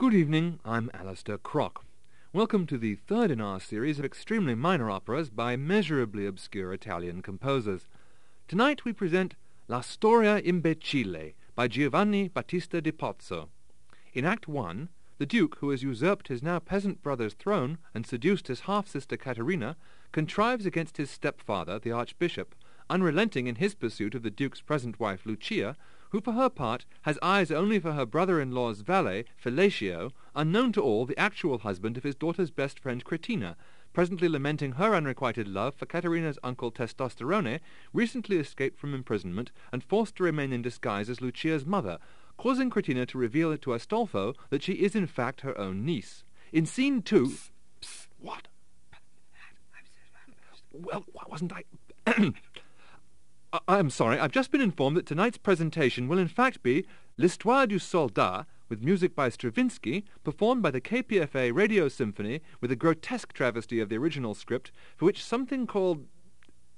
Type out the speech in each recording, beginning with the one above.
Good evening, I'm Alastair Crock. Welcome to the third in our series of extremely minor operas by measurably obscure Italian composers. Tonight we present La Storia Imbecille by Giovanni Battista di Pozzo. In Act One, the Duke, who has usurped his now peasant brother's throne and seduced his half-sister Caterina, contrives against his stepfather, the Archbishop, unrelenting in his pursuit of the Duke's present wife Lucia, who for her part has eyes only for her brother-in-law's valet, Felatio, unknown to all the actual husband of his daughter's best friend Cretina, presently lamenting her unrequited love for Caterina's uncle Testosterone, recently escaped from imprisonment and forced to remain in disguise as Lucia's mother, causing Cretina to reveal it to Astolfo that she is in fact her own niece. In scene two... Psst, psst, what? Well, why wasn't I... I am sorry, I've just been informed that tonight's presentation will in fact be L'Histoire du Soldat, with music by Stravinsky, performed by the KPFA Radio Symphony with a grotesque travesty of the original script, for which something called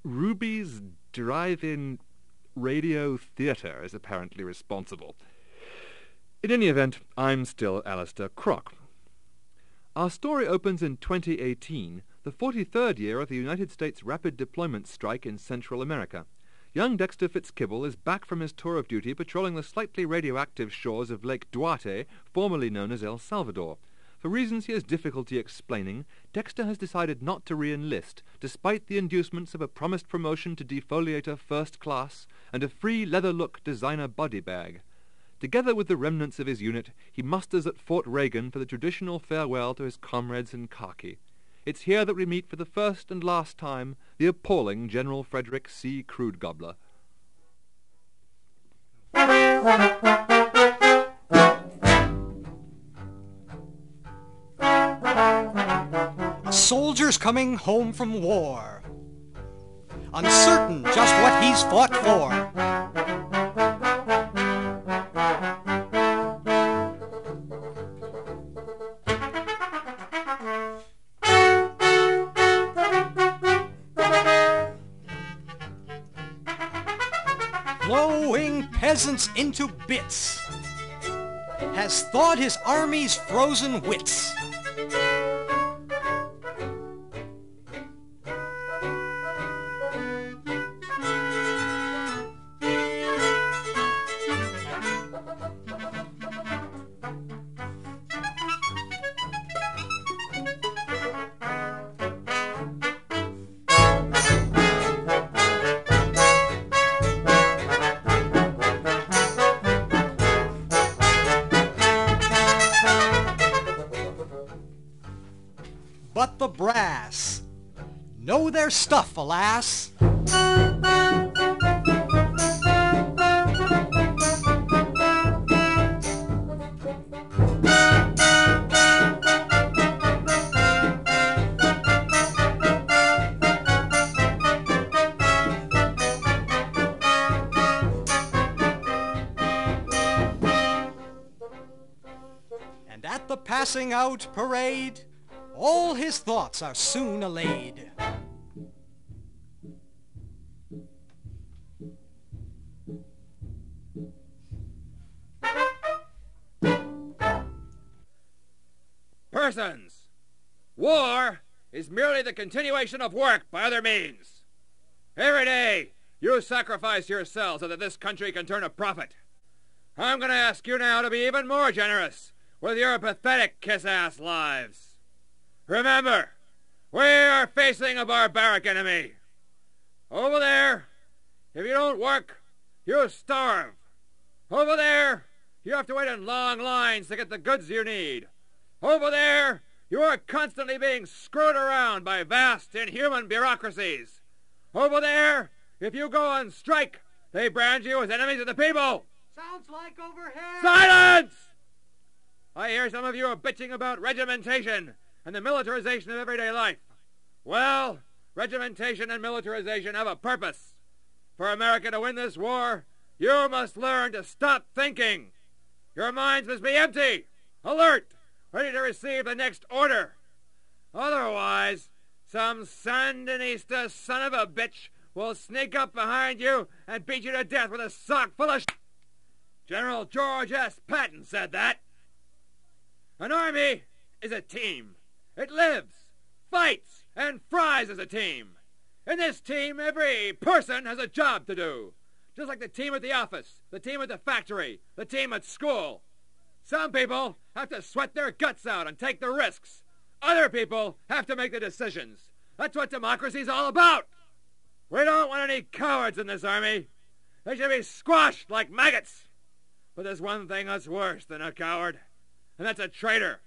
Ruby's Drive-In Radio Theatre is apparently responsible. In any event, I'm still Alistair Crock. Our story opens in 2018, the 43rd year of the United States Rapid Deployment Strike in Central America. Young Dexter Fitzkibble is back from his tour of duty patrolling the slightly radioactive shores of Lake Duarte, formerly known as El Salvador. For reasons he has difficulty explaining, Dexter has decided not to re-enlist, despite the inducements of a promised promotion to defoliator first class and a free leather-look designer body bag. Together with the remnants of his unit, he musters at Fort Reagan for the traditional farewell to his comrades in khaki. It's here that we meet for the first and last time the appalling General Frederick C. Crude-Gobbler. Soldier's coming home from war, uncertain just what he's fought for. Peasants into bits, has thawed his army's frozen wits. But the brass know their stuff, alas. And at the passing out parade, all his thoughts are soon allayed. Persons! War is merely the continuation of work by other means. Every day, you sacrifice yourselves so that this country can turn a profit. I'm going to ask you now to be even more generous with your pathetic kiss-ass lives. Remember, we are facing a barbaric enemy. Over there, if you don't work, you starve. Over there, you have to wait in long lines to get the goods you need. Over there, you are constantly being screwed around by vast, inhuman bureaucracies. Over there, if you go on strike, they brand you as enemies of the people. Sounds like over here. Silence! I hear some of you are bitching about regimentation and the militarization of everyday life. Well, regimentation and militarization have a purpose. For America to win this war, you must learn to stop thinking. Your minds must be empty, alert, ready to receive the next order. Otherwise, some Sandinista son of a bitch will sneak up behind you and beat you to death with a sock full of sh- General George S. Patton said that. An army is a team. It lives, fights, and fries as a team. In this team, every person has a job to do. Just like the team at the office, the team at the factory, the team at school. Some people have to sweat their guts out and take the risks. Other people have to make the decisions. That's what democracy's all about. We don't want any cowards in this army. They should be squashed like maggots. But there's one thing that's worse than a coward, and that's a traitor.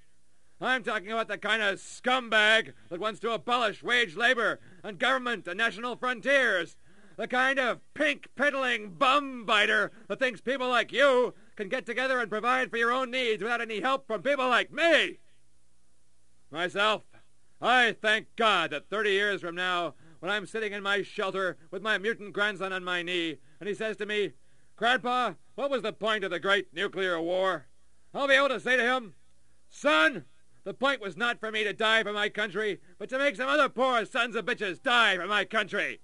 I'm talking about the kind of scumbag that wants to abolish wage labor and government and national frontiers. The kind of pink-piddling bum-biter that thinks people like you can get together and provide for your own needs without any help from people like me. Myself, I thank God that 30 years from now, when I'm sitting in my shelter with my mutant grandson on my knee, and he says to me, Grandpa, what was the point of the great nuclear war? I'll be able to say to him, Son, the point was not for me to die for my country, but to make some other poor sons of bitches die for my country.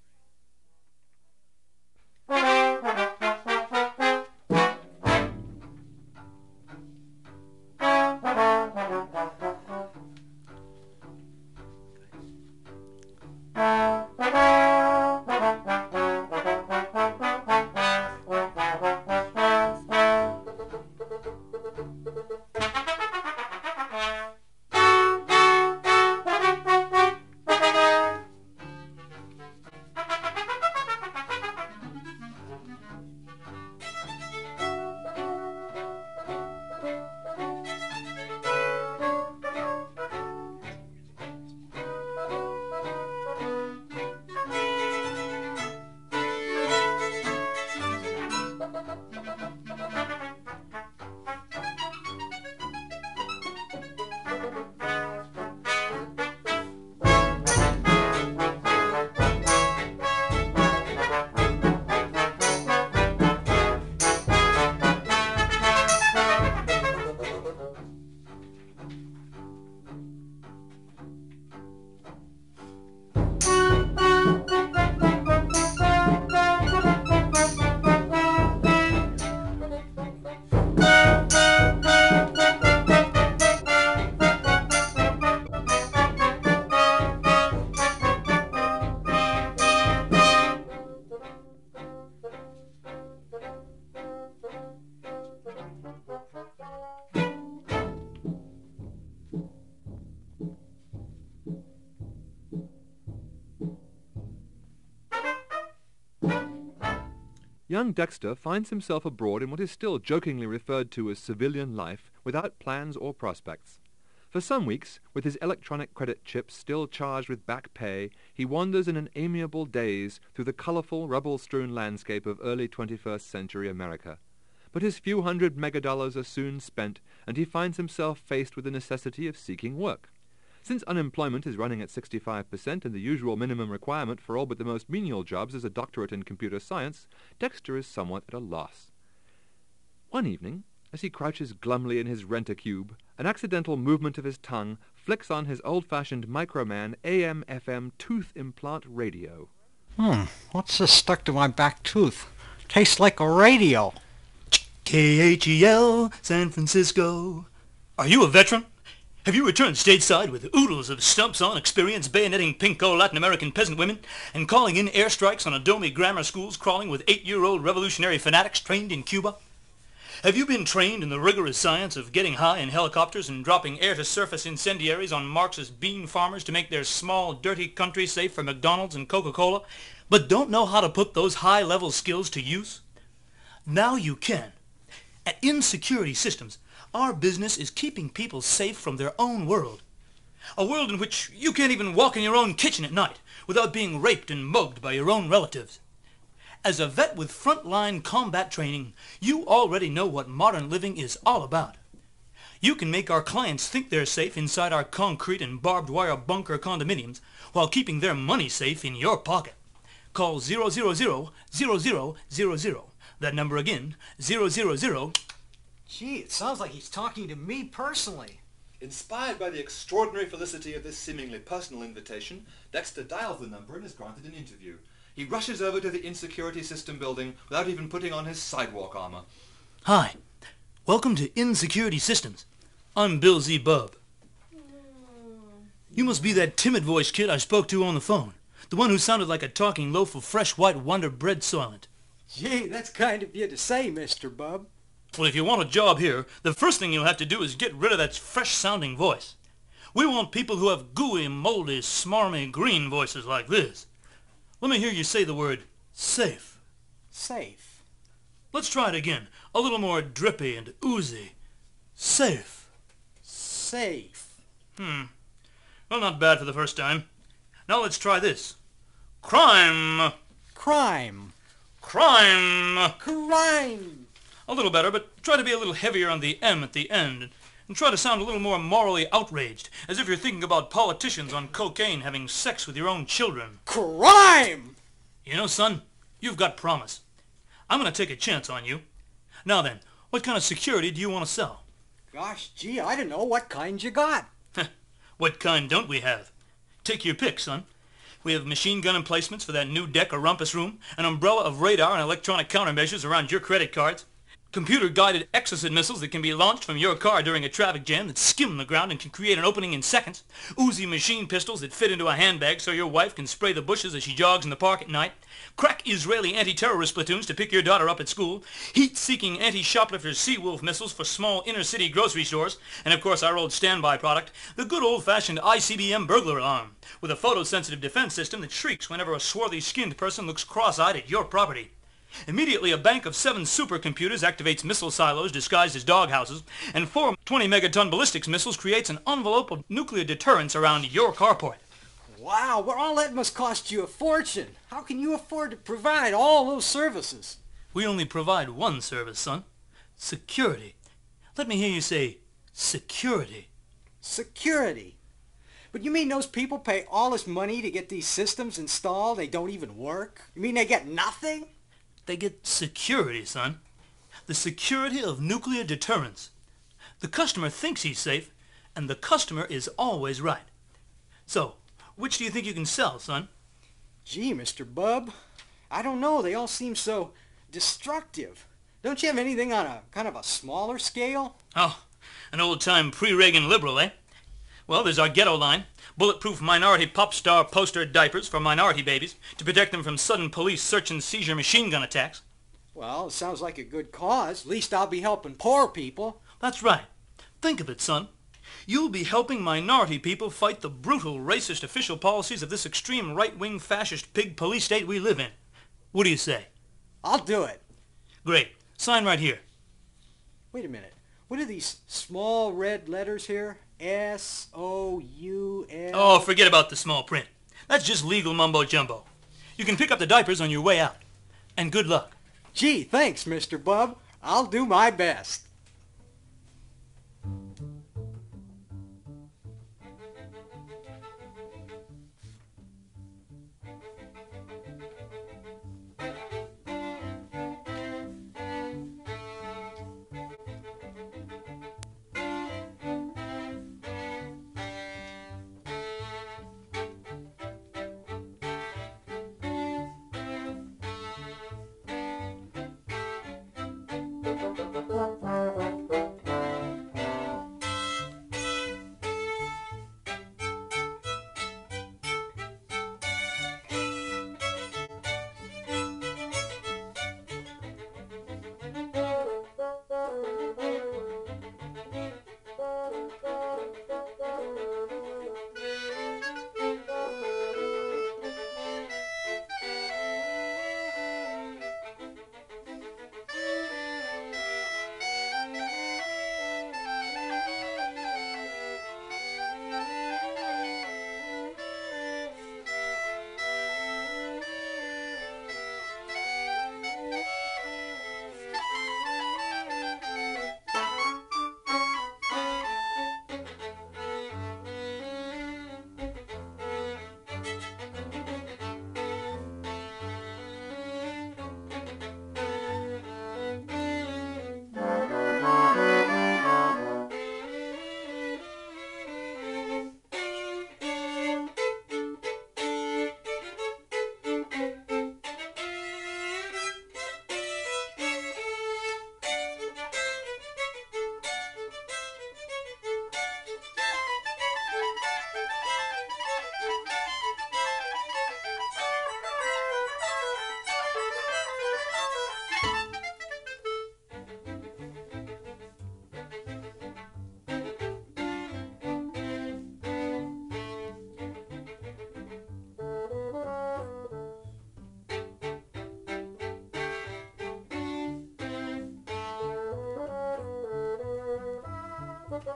Young Dexter finds himself abroad in what is still jokingly referred to as civilian life without plans or prospects. For some weeks, with his electronic credit chip still charged with back pay, he wanders in an amiable daze through the colorful, rubble-strewn landscape of early 21st century America. But his few hundred megadollars are soon spent, and he finds himself faced with the necessity of seeking work. Since unemployment is running at 65% and the usual minimum requirement for all but the most menial jobs is a doctorate in computer science, Dexter is somewhat at a loss. One evening, as he crouches glumly in his rent-a-cube, an accidental movement of his tongue flicks on his old-fashioned Microman AM-FM tooth implant radio. Hmm, what's this stuck to my back tooth? Tastes like a radio. KHEL, San Francisco. Are you a veteran? Have you returned stateside with oodles of stumps-on experience bayoneting pinko Latin American peasant women and calling in airstrikes on Adomi grammar schools crawling with eight-year-old revolutionary fanatics trained in Cuba? Have you been trained in the rigorous science of getting high in helicopters and dropping air-to-surface incendiaries on Marxist bean farmers to make their small, dirty country safe for McDonald's and Coca-Cola, but don't know how to put those high-level skills to use? Now you can. At Insecurity Systems, our business is keeping people safe from their own world. A world in which you can't even walk in your own kitchen at night without being raped and mugged by your own relatives. As a vet with frontline combat training, you already know what modern living is all about. You can make our clients think they're safe inside our concrete and barbed wire bunker condominiums while keeping their money safe in your pocket. Call 000-0000. That number again, 000 Gee, it sounds like he's talking to me personally. Inspired by the extraordinary felicity of this seemingly personal invitation, Dexter dials the number and is granted an interview. He rushes over to the Insecurity System building without even putting on his sidewalk armor. Hi. Welcome to Insecurity Systems. I'm Bill Z. Bub. You must be that timid voice kid I spoke to on the phone. The one who sounded like a talking loaf of fresh white Wonder Bread Soylent. Gee, that's kind of you to say, Mr. Bub. Well, if you want a job here, the first thing you'll have to do is get rid of that fresh-sounding voice. We want people who have gooey, moldy, smarmy, green voices like this. Let me hear you say the word safe. Safe. Let's try it again. A little more drippy and oozy. Safe. Safe. Hmm. Well, not bad for the first time. Now let's try this. Crime. Crime. Crime. Crime. A little better, but try to be a little heavier on the M at the end. And try to sound a little more morally outraged, as if you're thinking about politicians on cocaine having sex with your own children. Crime! You know, son, you've got promise. I'm going to take a chance on you. Now then, what kind of security do you want to sell? Gosh, gee, I don't know what kind you got. what kind don't we have? Take your pick, son. We have machine gun emplacements for that new deck or rumpus room, an umbrella of radar and electronic countermeasures around your credit cards, computer-guided exocet missiles that can be launched from your car during a traffic jam that skim the ground and can create an opening in seconds, Uzi machine pistols that fit into a handbag so your wife can spray the bushes as she jogs in the park at night, crack Israeli anti-terrorist platoons to pick your daughter up at school, heat-seeking anti-shoplifter Seawolf missiles for small inner-city grocery stores, and of course our old standby product, the good old-fashioned ICBM burglar alarm, with a photosensitive defense system that shrieks whenever a swarthy-skinned person looks cross-eyed at your property. Immediately, a bank of seven supercomputers activates missile silos disguised as doghouses, and four 20-megaton ballistics missiles creates an envelope of nuclear deterrence around your carport. Wow, but all that must cost you a fortune. How can you afford to provide all those services? We only provide one service, son. Security. Let me hear you say security. Security? But you mean those people pay all this money to get these systems installed? They don't even work? You mean they get nothing? They get security, son. The security of nuclear deterrence. The customer thinks he's safe, and the customer is always right. So, which do you think you can sell, son? Gee, Mr. Bub, I don't know. They all seem so destructive. Don't you have anything on a kind of a smaller scale? Oh, an old-time pre-Reagan liberal, eh? Well, there's our ghetto line. Bulletproof minority pop star poster diapers for minority babies to protect them from sudden police search and seizure machine gun attacks. Well, it sounds like a good cause. At least I'll be helping poor people. That's right. Think of it, son. You'll be helping minority people fight the brutal racist official policies of this extreme right-wing fascist pig police state we live in. What do you say? I'll do it. Great. Sign right here. Wait a minute. What are these small red letters here? S-O-U-L... Oh, forget about the small print. That's just legal mumbo-jumbo. You can pick up the diapers on your way out. And good luck. Gee, thanks, Mr. Bub. I'll do my best.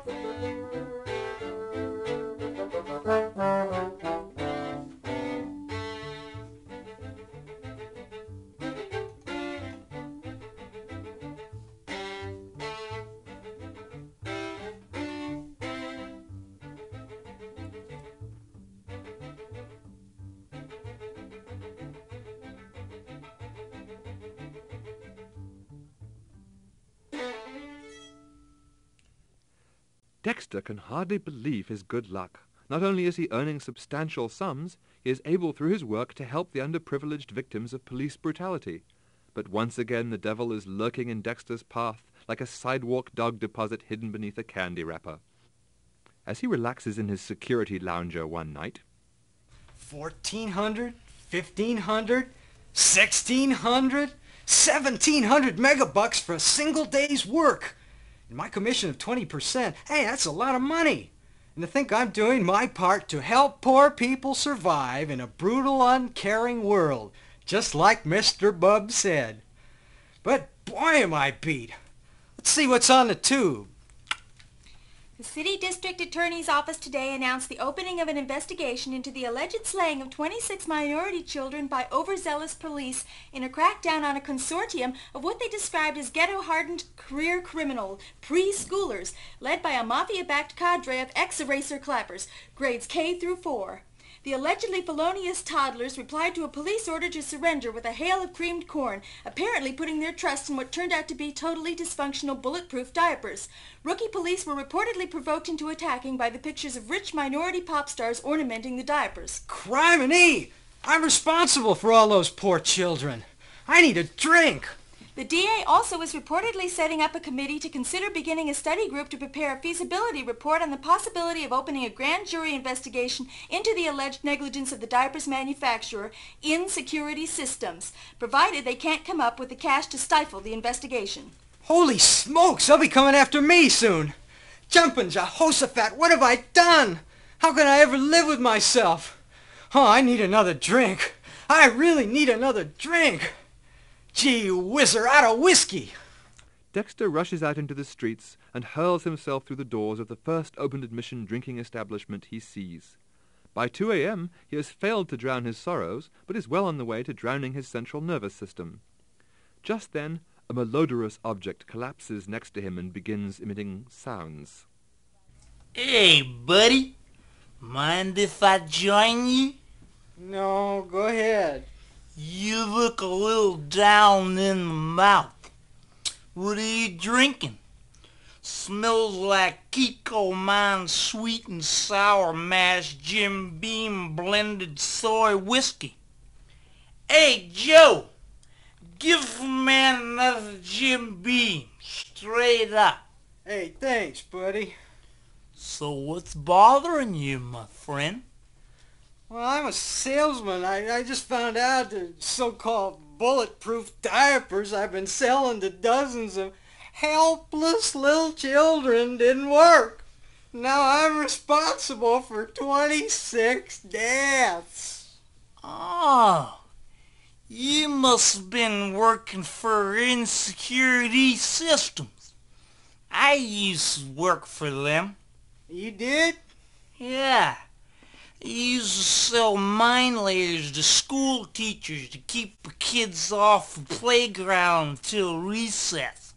friend. Dexter can hardly believe his good luck. Not only is he earning substantial sums, he is able through his work to help the underprivileged victims of police brutality. But once again the devil is lurking in Dexter's path like a sidewalk dog deposit hidden beneath a candy wrapper. As he relaxes in his security lounger one night, 1400, 1500, 1600, 1700 megabucks for a single day's work. And my commission of 20%, hey, that's a lot of money. And to think I'm doing my part to help poor people survive in a brutal, uncaring world, just like Mr. Bub said. But boy am I beat. Let's see what's on the tube. The City District Attorney's Office today announced the opening of an investigation into the alleged slaying of 26 minority children by overzealous police in a crackdown on a consortium of what they described as ghetto-hardened career criminal preschoolers led by a mafia-backed cadre of ex-eraser clappers, grades K through 4. The allegedly felonious toddlers replied to a police order to surrender with a hail of creamed corn, apparently putting their trust in what turned out to be totally dysfunctional bulletproof diapers. Rookie police were reportedly provoked into attacking by the pictures of rich minority pop stars ornamenting the diapers. Criminy! I'm responsible for all those poor children. I need a drink. The DA also is reportedly setting up a committee to consider beginning a study group to prepare a feasibility report on the possibility of opening a grand jury investigation into the alleged negligence of the diapers manufacturer Insecurity Systems, provided they can't come up with the cash to stifle the investigation. Holy smokes, they'll be coming after me soon. Jumpin' Jehoshaphat, what have I done? How can I ever live with myself? Oh, I need another drink. I really need another drink. Gee whizzer, out of whiskey! Dexter rushes out into the streets and hurls himself through the doors of the first open admission drinking establishment he sees. By 2 a.m. he has failed to drown his sorrows, but is well on the way to drowning his central nervous system. Just then, a malodorous object collapses next to him and begins emitting sounds. Hey, buddy. Mind if I join you? No, go ahead. You look a little down in the mouth. What are you drinking? Smells like Kikkoman sweet and sour mash Jim Beam blended soy whiskey. Hey, Joe, give a man another Jim Beam, straight up. Hey, thanks, buddy. So what's bothering you, my friend? Well, I'm a salesman. I, I just found out the so-called bulletproof diapers I've been selling to dozens of helpless little children didn't work. Now I'm responsible for 26 deaths. Oh, you must have been working for Insecurity Systems. I used to work for them. You did? Yeah. I used to sell mind layers to school teachers to keep the kids off the playground until recess.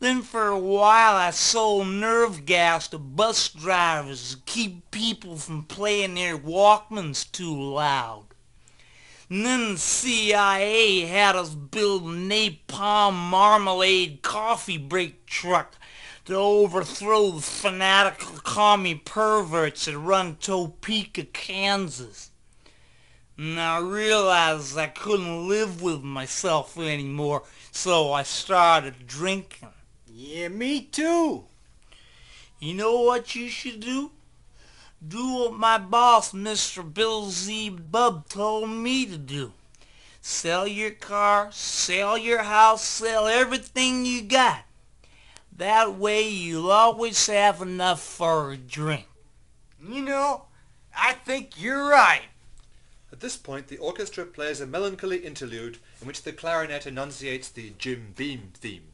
Then for a while I sold nerve gas to bus drivers to keep people from playing their Walkmans too loud. And then the CIA had us build a napalm marmalade coffee break truck to overthrow the fanatical commie perverts that run Topeka, Kansas. And I realized I couldn't live with myself anymore, so I started drinking. Yeah, me too. You know what you should do? Do what my boss, Mr. Bill Z. Bub, told me to do. Sell your car, sell your house, sell everything you got. That way you'll always have enough for a drink. You know, I think you're right. At this point, the orchestra plays a melancholy interlude in which the clarinet enunciates the Jim Beam theme.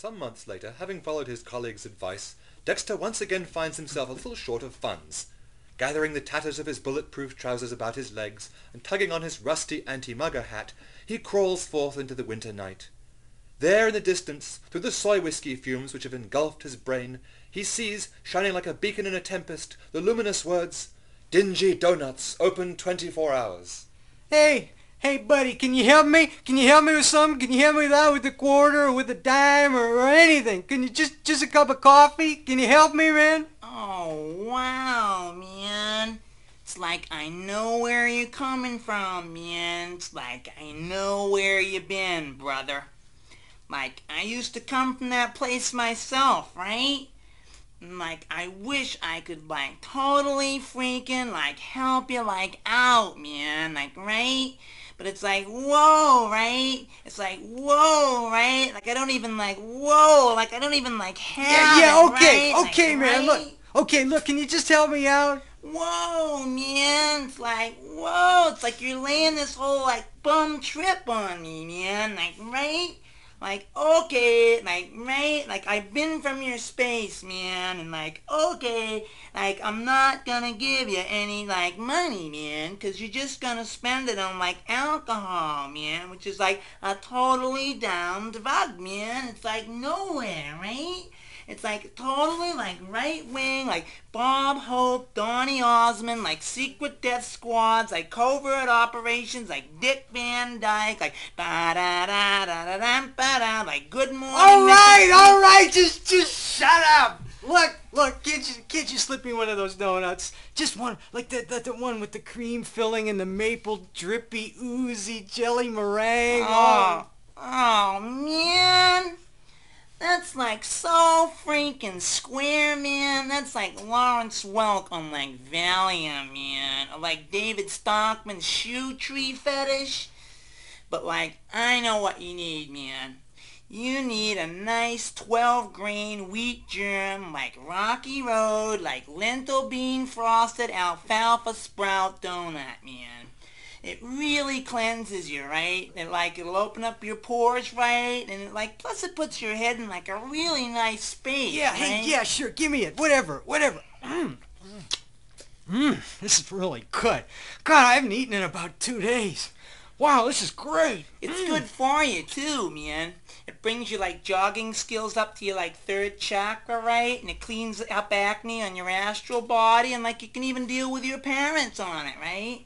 Some months later, having followed his colleague's advice, Dexter once again finds himself a little short of funds. Gathering the tatters of his bulletproof trousers about his legs, and tugging on his rusty anti-mugger hat, he crawls forth into the winter night. There in the distance, through the soy whiskey fumes which have engulfed his brain, he sees, shining like a beacon in a tempest, the luminous words, Dingy Donuts, open twenty-four hours. Hey, hey, buddy, can you help me? Can you help me with something? Can you help me with that with a quarter or with a dime or, or anything? Can you just just a cup of coffee? Can you help me, man? Oh, wow, man. It's like I know where you're coming from, man. It's like I know where you've been, brother. Like, I used to come from that place myself, right? Like, I wish I could, like, totally freaking, like, help you, like, out, man. Like, right? But it's like, whoa, right? It's like, whoa, right? Like, I don't even, like, whoa. Like, I don't even, like, have Yeah, yeah, okay, right? okay, Like, man. right? Look, okay, look. Can you just help me out? Whoa, man. It's like, whoa. It's like you're laying this whole, like, bum trip on me, man. Like, right? Like, okay, like, right? Like, I've been from your space, man. And, like, okay, like, I'm not gonna give you any, like, money, man. Because you're just gonna spend it on, like, alcohol, man. Which is, like, a totally down drug, man. It's, like, nowhere, right? It's like totally like right wing, like Bob Hope, Donny Osmond, like secret death squads, like covert operations, like Dick Van Dyke, like ba da da da da da ba da, like Good Morning. All right, all right. Just just shut up. Look, look. Can't you can't you slip me one of those donuts? Just one, like the the, the one with the cream filling and the maple drippy oozy jelly meringue. Oh, oh man. That's like so freaking square, man. That's like Lawrence Welk on like Valium, man. Or like David Stockman's shoe tree fetish. But like, I know what you need, man. You need a nice 12 grain wheat germ, like Rocky Road, like lentil bean frosted alfalfa sprout donut, man. It really cleanses you, right? And like it'll open up your pores, right? And it, like plus it puts your head in like a really nice space. Yeah, hey, yeah, sure. Give me it. Whatever, whatever. Mmm. Mmm. This is really good. God, I haven't eaten in about two days. Wow, this is great. It's mm. good for you too, man. It brings your like jogging skills up to your like third chakra, right? And it cleans up acne on your astral body, and like you can even deal with your parents on it, right?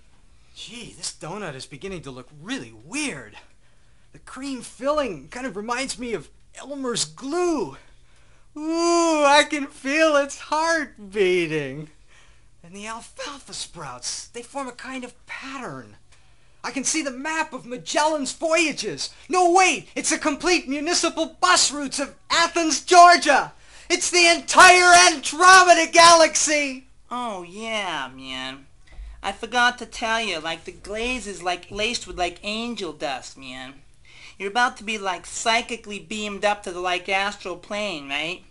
Gee, this donut is beginning to look really weird. The cream filling kind of reminds me of Elmer's glue. Ooh, I can feel its heart beating. And the alfalfa sprouts, they form a kind of pattern. I can see the map of Magellan's voyages. No, wait, it's the complete municipal bus routes of Athens, Georgia. It's the entire Andromeda Galaxy. Oh yeah, man. I forgot to tell you, like the glaze is like laced with like angel dust, man. You're about to be like psychically beamed up to the like astral plane, right?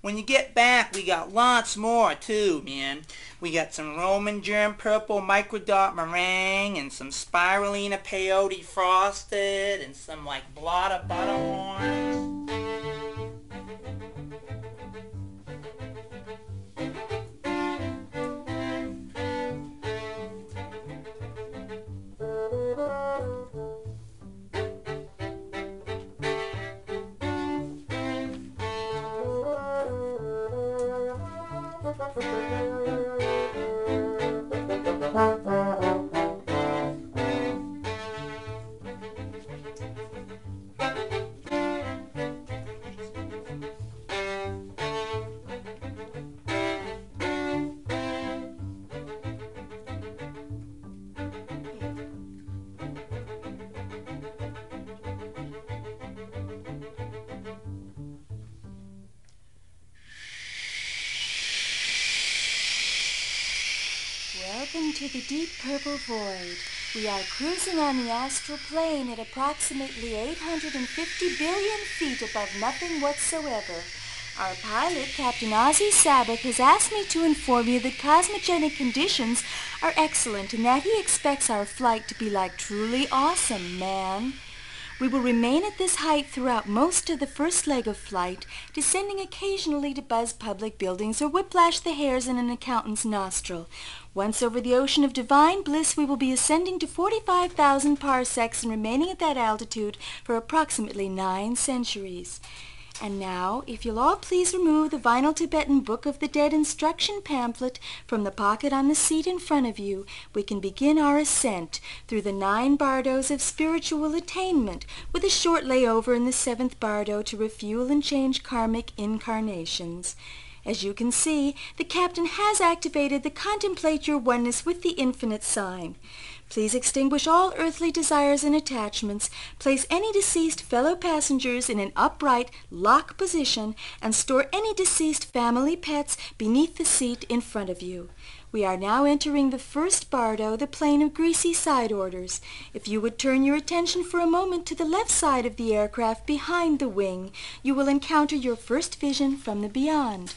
When you get back, we got lots more too, man. We got some Roman germ purple microdot meringue and some spirulina peyote frosted and some like blotta butterhorn. The deep purple void. We are cruising on the astral plane at approximately 850 billion feet above nothing whatsoever. Our pilot, Captain Ozzy Sabbath, has asked me to inform you that cosmogenic conditions are excellent and that he expects our flight to be like truly awesome, man. We will remain at this height throughout most of the first leg of flight, descending occasionally to buzz public buildings or whiplash the hairs in an accountant's nostril. Once over the ocean of divine bliss, we will be ascending to 45,000 parsecs and remaining at that altitude for approximately nine centuries. And now, if you'll all please remove the vinyl Tibetan Book of the Dead instruction pamphlet from the pocket on the seat in front of you, we can begin our ascent through the nine bardos of spiritual attainment, with a short layover in the seventh bardo to refuel and change karmic incarnations. As you can see, the captain has activated the Contemplate Your Oneness with the Infinite sign. Please extinguish all earthly desires and attachments, place any deceased fellow passengers in an upright, lock position, and store any deceased family pets beneath the seat in front of you. We are now entering the first bardo, the plane of greasy side orders. If you would turn your attention for a moment to the left side of the aircraft behind the wing, you will encounter your first vision from the beyond.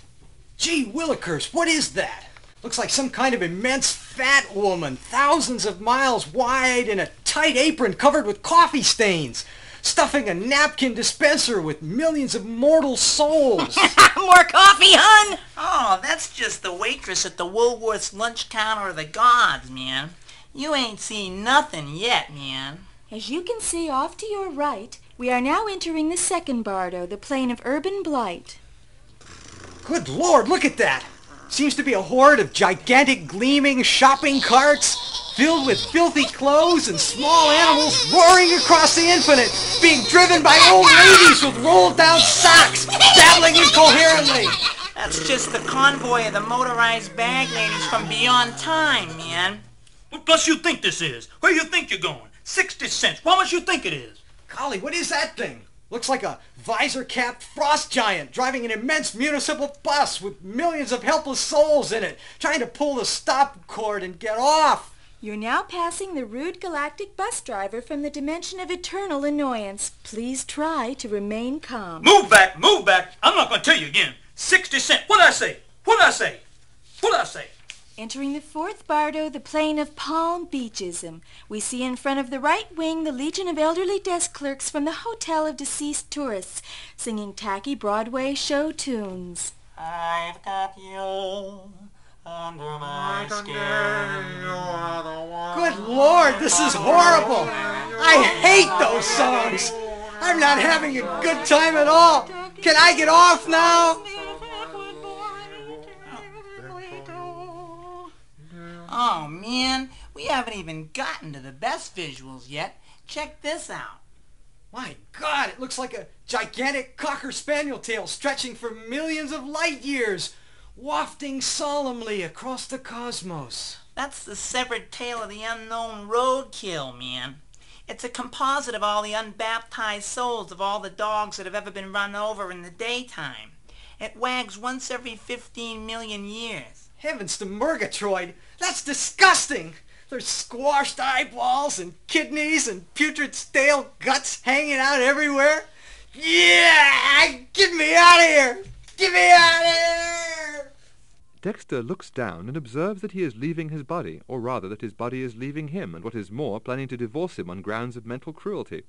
Gee willikers, what is that? Looks like some kind of immense fat woman, thousands of miles wide in a tight apron covered with coffee stains, stuffing a napkin dispenser with millions of mortal souls. More coffee, hun? Oh, that's just the waitress at the Woolworth's lunch counter of the gods, man. You ain't seen nothing yet, man. As you can see off to your right, we are now entering the second bardo, the plane of urban blight. Good lord, look at that! Seems to be a horde of gigantic gleaming shopping carts filled with filthy clothes and small animals roaring across the infinite, being driven by old ladies with rolled down socks, babbling incoherently. That's just the convoy of the motorized bag ladies from beyond time, man. What bus you think this is? Where you think you're going? 60 cents. How much you think it is? Golly, what is that thing? Looks like a visor-capped frost giant driving an immense municipal bus with millions of helpless souls in it, trying to pull the stop cord and get off. You're now passing the rude galactic bus driver from the dimension of eternal annoyance. Please try to remain calm. Move back, move back. I'm not going to tell you again. 60 cents. What'd I say? What'd I say? What'd I say? Entering the fourth bardo, the plane of Palm Beachism, we see in front of the right wing the legion of elderly desk clerks from the Hotel of Deceased Tourists, singing tacky Broadway show tunes. I've got you under my skin. Good lord, this is horrible! I hate those songs! I'm not having a good time at all! Can I get off now? Oh, man, we haven't even gotten to the best visuals yet. Check this out. My god, it looks like a gigantic cocker spaniel tail stretching for millions of light years, wafting solemnly across the cosmos. That's the severed tail of the unknown roadkill, man. It's a composite of all the unbaptized souls of all the dogs that have ever been run over in the daytime. It wags once every 15 million years. Heavens to Murgatroyd! That's disgusting! There's squashed eyeballs and kidneys and putrid stale guts hanging out everywhere. Yeah! Get me out of here! Get me out of here! Dexter looks down and observes that he is leaving his body, or rather that his body is leaving him, and what is more, planning to divorce him on grounds of mental cruelty.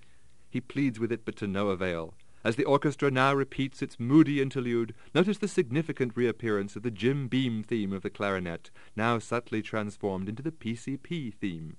He pleads with it, but to no avail. As the orchestra now repeats its moody interlude, notice the significant reappearance of the Jim Beam theme of the clarinet, now subtly transformed into the PCP theme.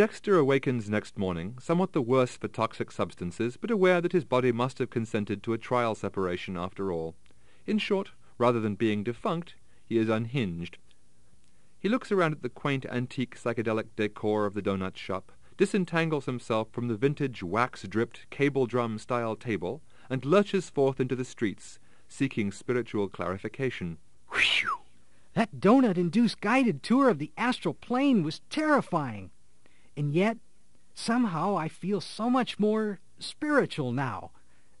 Dexter awakens next morning, somewhat the worse for toxic substances, but aware that his body must have consented to a trial separation after all. In short, rather than being defunct, he is unhinged. He looks around at the quaint antique psychedelic decor of the donut shop, disentangles himself from the vintage wax-dripped cable drum style table, and lurches forth into the streets, seeking spiritual clarification. Whew! That donut-induced guided tour of the astral plane was terrifying. And yet, somehow I feel so much more spiritual now.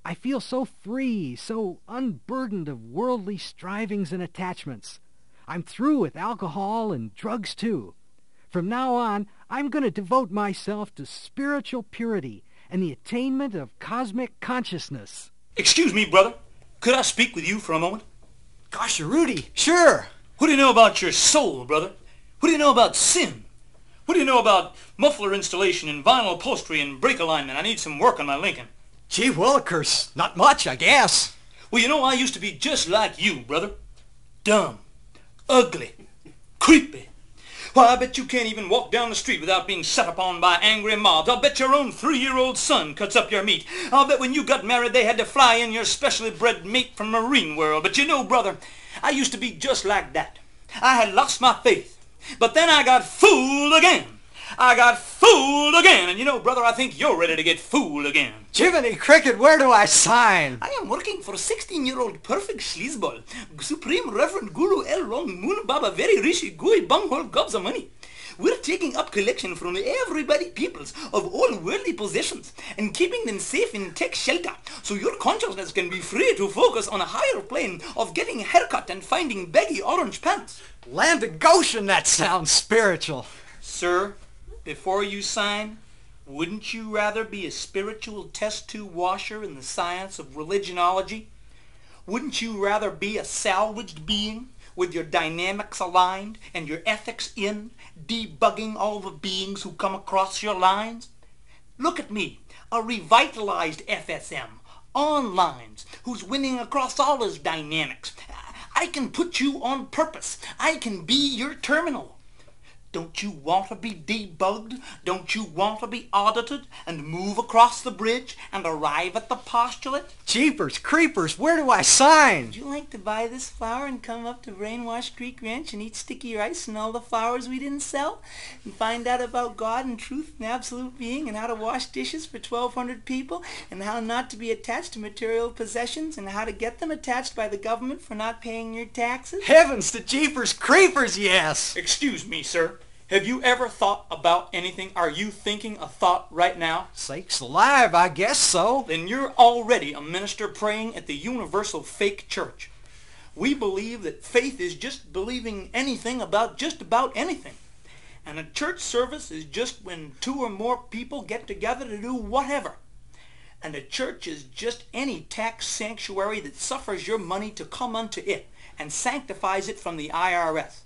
I feel so free, so unburdened of worldly strivings and attachments. I'm through with alcohol and drugs too. From now on, I'm going to devote myself to spiritual purity and the attainment of cosmic consciousness. Excuse me, brother. Could I speak with you for a moment? Gosh, Rudy, sure. What do you know about your soul, brother? What do you know about sin? What do you know about muffler installation and vinyl upholstery and brake alignment? I need some work on my Lincoln. Gee willikers, not much, I guess. Well, you know, I used to be just like you, brother. Dumb, ugly, creepy. Why, I bet you can't even walk down the street without being set upon by angry mobs. I'll bet your own three-year-old son cuts up your meat. I'll bet when you got married they had to fly in your specially bred mate from Marine World. But you know, brother, I used to be just like that. I had lost my faith. But then I got fooled again. I got fooled again. And you know, brother, I think you're ready to get fooled again. Jiminy Cricket, where do I sign? I am working for 16-year-old perfect sleazeball, Supreme Reverend Guru El Long Moon Baba Very Rishi Gui Bunghole Gobs of Money. We're taking up collection from everybody peoples of all worldly possessions and keeping them safe in tech shelter so your consciousness can be free to focus on a higher plane of getting a haircut and finding baggy orange pants. Land of Goshen, that sounds spiritual. Sir, before you sign, wouldn't you rather be a spiritual test tube washer in the science of religionology? Wouldn't you rather be a salvaged being with your dynamics aligned and your ethics in, debugging all the beings who come across your lines? Look at me, a revitalized FSM, on lines, who's winning across all his dynamics. I can put you on purpose. I can be your terminal. Don't you want to be debugged? Don't you want to be audited and move across the bridge and arrive at the postulate? Jeepers, creepers, where do I sign? Would you like to buy this flower and come up to Brainwash Creek Ranch and eat sticky rice and all the flowers we didn't sell? And find out about God and truth and absolute being and how to wash dishes for 1,200 people and how not to be attached to material possessions and how to get them attached by the government for not paying your taxes? Heavens to Jeepers, creepers, yes. Excuse me, sir. Have you ever thought about anything? Are you thinking a thought right now? Sakes alive, I guess so. Then you're already a minister praying at the universal fake church. We believe that faith is just believing anything about just about anything. And a church service is just when two or more people get together to do whatever. And a church is just any tax sanctuary that suffers your money to come unto it and sanctifies it from the IRS.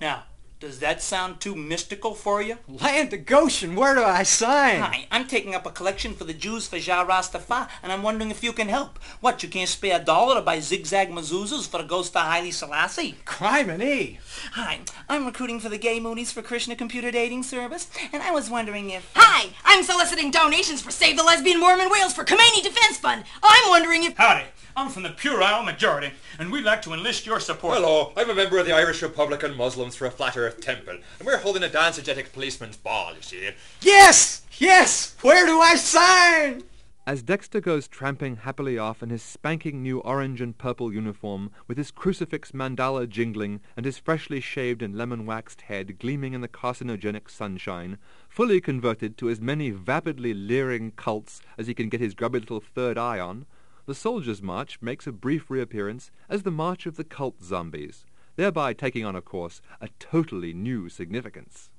Now, does that sound too mystical for you? Land of Goshen, where do I sign? Hi, I'm taking up a collection for the Jews for Jah Rastafari, and I'm wondering if you can help. What, you can't spare a dollar to buy zigzag mezuzahs for the ghost of Haile Selassie? Criminy. Hi, I'm recruiting for the Gay Moonies for Krishna Computer Dating Service, and I was wondering if... Hi, I'm soliciting donations for Save the Lesbian Mormon Whales for Khomeini Defense Fund. I'm wondering if... Howdy. I'm from the Puerile Majority, and we'd like to enlist your support. Hello, I'm a member of the Irish Republican Muslims for a Flat Earth Temple, and we're holding a dance-agetic policeman's ball, you see. Yes! Yes! Where do I sign? As Dexter goes tramping happily off in his spanking new orange and purple uniform, with his crucifix mandala jingling and his freshly shaved and lemon-waxed head gleaming in the carcinogenic sunshine, fully converted to as many vapidly leering cults as he can get his grubby little third eye on, the Soldiers' March makes a brief reappearance as the March of the Cult Zombies, thereby taking on, of course, a totally new significance.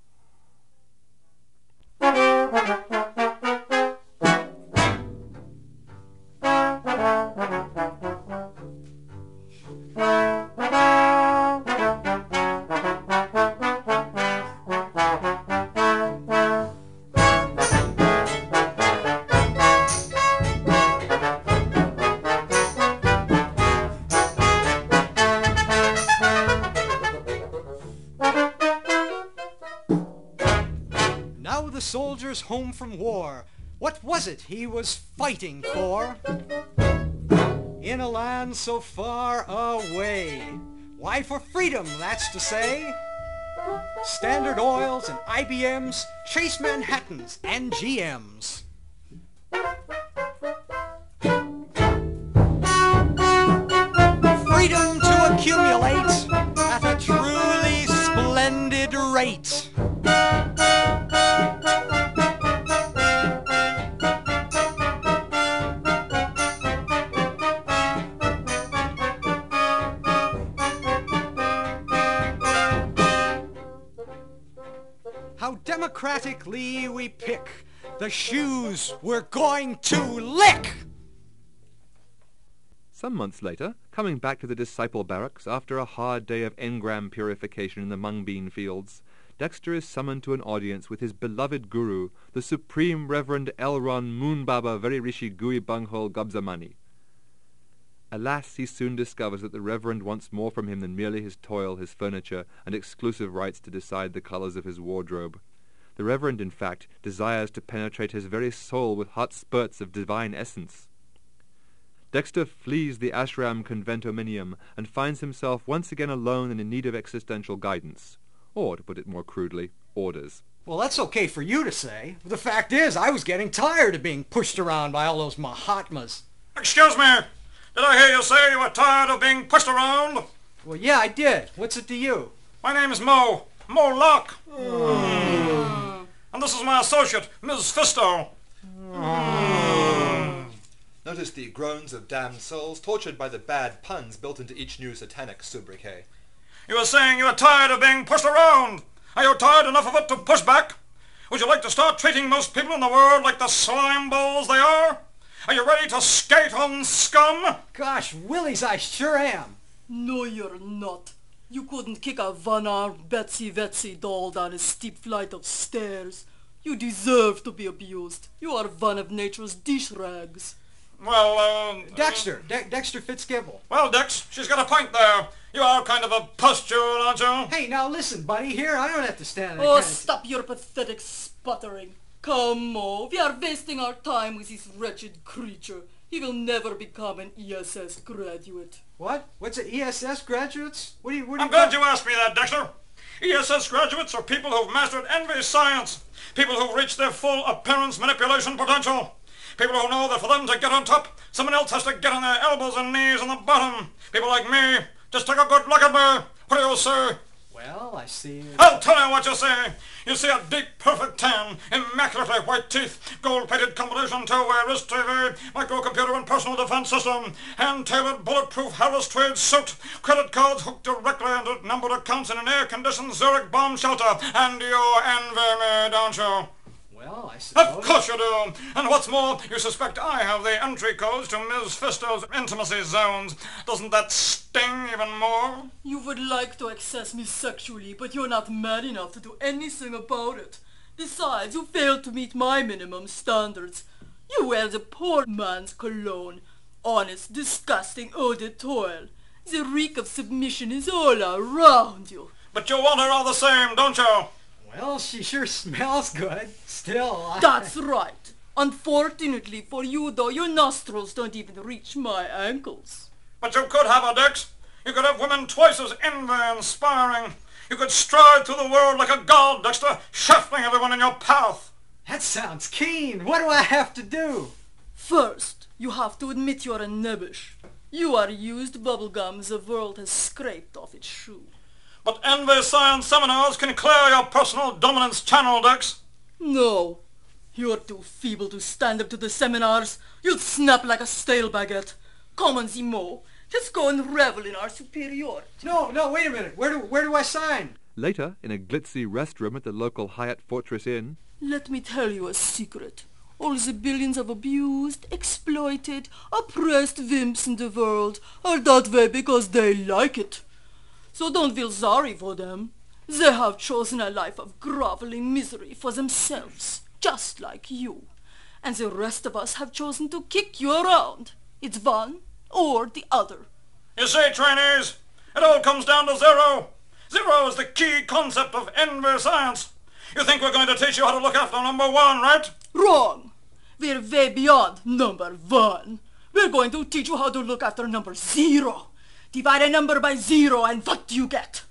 Was it he was fighting for? In a land so far away. Why, for freedom, that's to say. Standard Oils and IBMs, Chase Manhattans and GMs. Freedom to accumulate at a truly splendid rate. Democratically we pick the shoes we're going to lick! Some months later, coming back to the disciple barracks after a hard day of engram purification in the mung bean fields, Dexter is summoned to an audience with his beloved guru, the Supreme Reverend Elron Moonbaba Very Gui Bunghole Gubzamani. Alas, he soon discovers that the Reverend wants more from him than merely his toil, his furniture, and exclusive rights to decide the colours of his wardrobe. The Reverend, in fact, desires to penetrate his very soul with hot spurts of divine essence. Dexter flees the ashram conventominium and finds himself once again alone and in need of existential guidance. Or, to put it more crudely, orders. Well, that's okay for you to say. The fact is, I was getting tired of being pushed around by all those Mahatmas. Excuse me. Did I hear you say you were tired of being pushed around? Well, yeah, I did. What's it to you? My name is Mo. Mo Locke. Oh. And this is my associate, Ms. Fisto. Hmm. Notice the groans of damned souls tortured by the bad puns built into each new satanic sobriquet. You were saying you were tired of being pushed around. Are you tired enough of it to push back? Would you like to start treating most people in the world like the slime balls they are? Are you ready to skate on scum? Gosh, Willies, I sure am. No, you're not. You couldn't kick a one-armed Betsy Vetsy doll down a steep flight of stairs. You deserve to be abused. You are one of nature's dish rags. Well, uh... Dexter, De- Dexter Fitzgibbon. Well, Dex, she's got a point there. You are kind of a pustule, aren't you? Hey, now listen, buddy, here, I don't have to stand there. Oh, stop your pathetic sputtering. Come on, we are wasting our time with this wretched creature. He will never become an ESS graduate. What? What's it, ESS graduates? What do you, what do I'm you glad you asked me that, Dexter. ESS graduates are people who've mastered envy science. People who've reached their full appearance manipulation potential. People who know that for them to get on top, someone else has to get on their elbows and knees on the bottom. People like me. Just take a good look at me. What do you say? Well, I see. I'll tell you what you see. You see a deep, perfect tan, immaculately white teeth, gold-plated combination two-way wrist TV, microcomputer and personal defense system, hand-tailored bulletproof Harris tweed suit, credit cards hooked directly into numbered accounts in an air-conditioned Zurich bomb shelter, and you envy me, don't you? Well, I suppose. Of course you do. And what's more, you suspect I have the entry codes to Ms. Fisto's intimacy zones. Doesn't that sting even more? You would like to access me sexually, but you're not man enough to do anything about it. Besides, you fail to meet my minimum standards. You wear the poor man's cologne. Honest, disgusting eau de toil. The reek of submission is all around you. But you want her all the same, don't you? Well, she sure smells good. Still, I... That's right. Unfortunately for you, though, your nostrils don't even reach my ankles. But you could have a Dex. You could have women twice as envy-inspiring. You could stride through the world like a god, Dexter, shuffling everyone in your path. That sounds keen. What do I have to do? First, you have to admit you're a nebbish. You are used bubblegum the world has scraped off its shoe. But envy science seminars can clear your personal dominance channel, Dex. No. You're too feeble to stand up to the seminars. You'll snap like a stale baguette. Come on, Zemo. Let's go and revel in our superiority. No, no, wait a minute. Where do, where do I sign? Later, in a glitzy restroom at the local Hyatt Fortress Inn, Let me tell you a secret. All the billions of abused, exploited, oppressed wimps in the world are that way because they like it. So don't feel sorry for them. They have chosen a life of groveling misery for themselves, just like you. And the rest of us have chosen to kick you around. It's one or the other. You see, trainees, it all comes down to zero. Zero is the key concept of envy science. You think we're going to teach you how to look after number one, right? Wrong. We're way beyond number one. We're going to teach you how to look after number zero. Divide a number by zero and what do you get?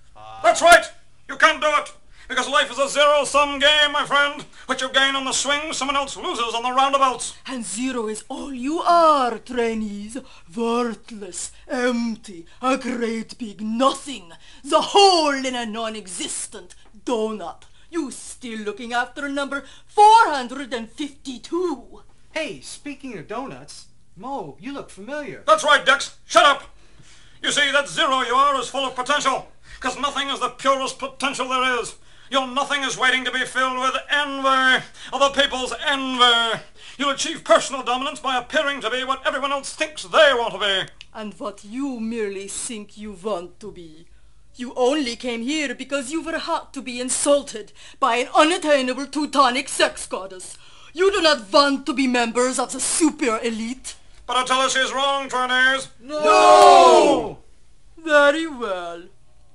That's right. You can't do it. Because life is a zero-sum game, my friend. What you gain on the swing, someone else loses on the roundabouts. And zero is all you are, trainees. Worthless, empty, a great big nothing. The hole in a non-existent donut. You still looking after number 452. Hey, speaking of donuts, Mo, you look familiar. That's right, Dex. Shut up. You see, that zero you are is full of potential. Because nothing is the purest potential there is. Your nothing is waiting to be filled with envy, other people's envy. You'll achieve personal dominance by appearing to be what everyone else thinks they want to be. And what you merely think you want to be. You only came here because you were hot to be insulted by an unattainable Teutonic sex goddess. You do not want to be members of the super elite. But I tell her she's wrong, trainees. No! no! Very well.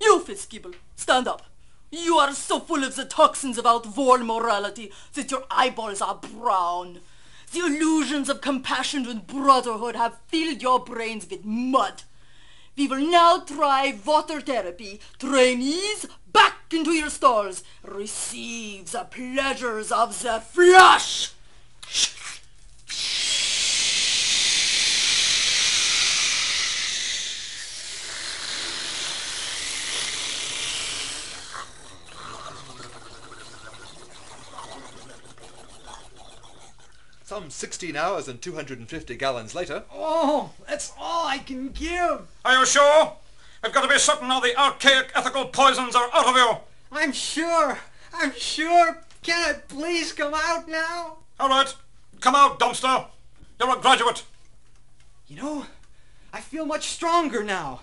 You, Fitzgibbon, stand up. You are so full of the toxins of outworn morality that your eyeballs are brown. The illusions of compassion and brotherhood have filled your brains with mud. We will now try water therapy. Trainees, back into your stalls. Receive the pleasures of the flush. Some 16 hours and 250 gallons later. Oh, that's all I can give. Are you sure? I've got to be certain all the archaic ethical poisons are out of you. I'm sure. I'm sure. Can it please come out now? All right. Come out, dumpster. You're a graduate. You know, I feel much stronger now.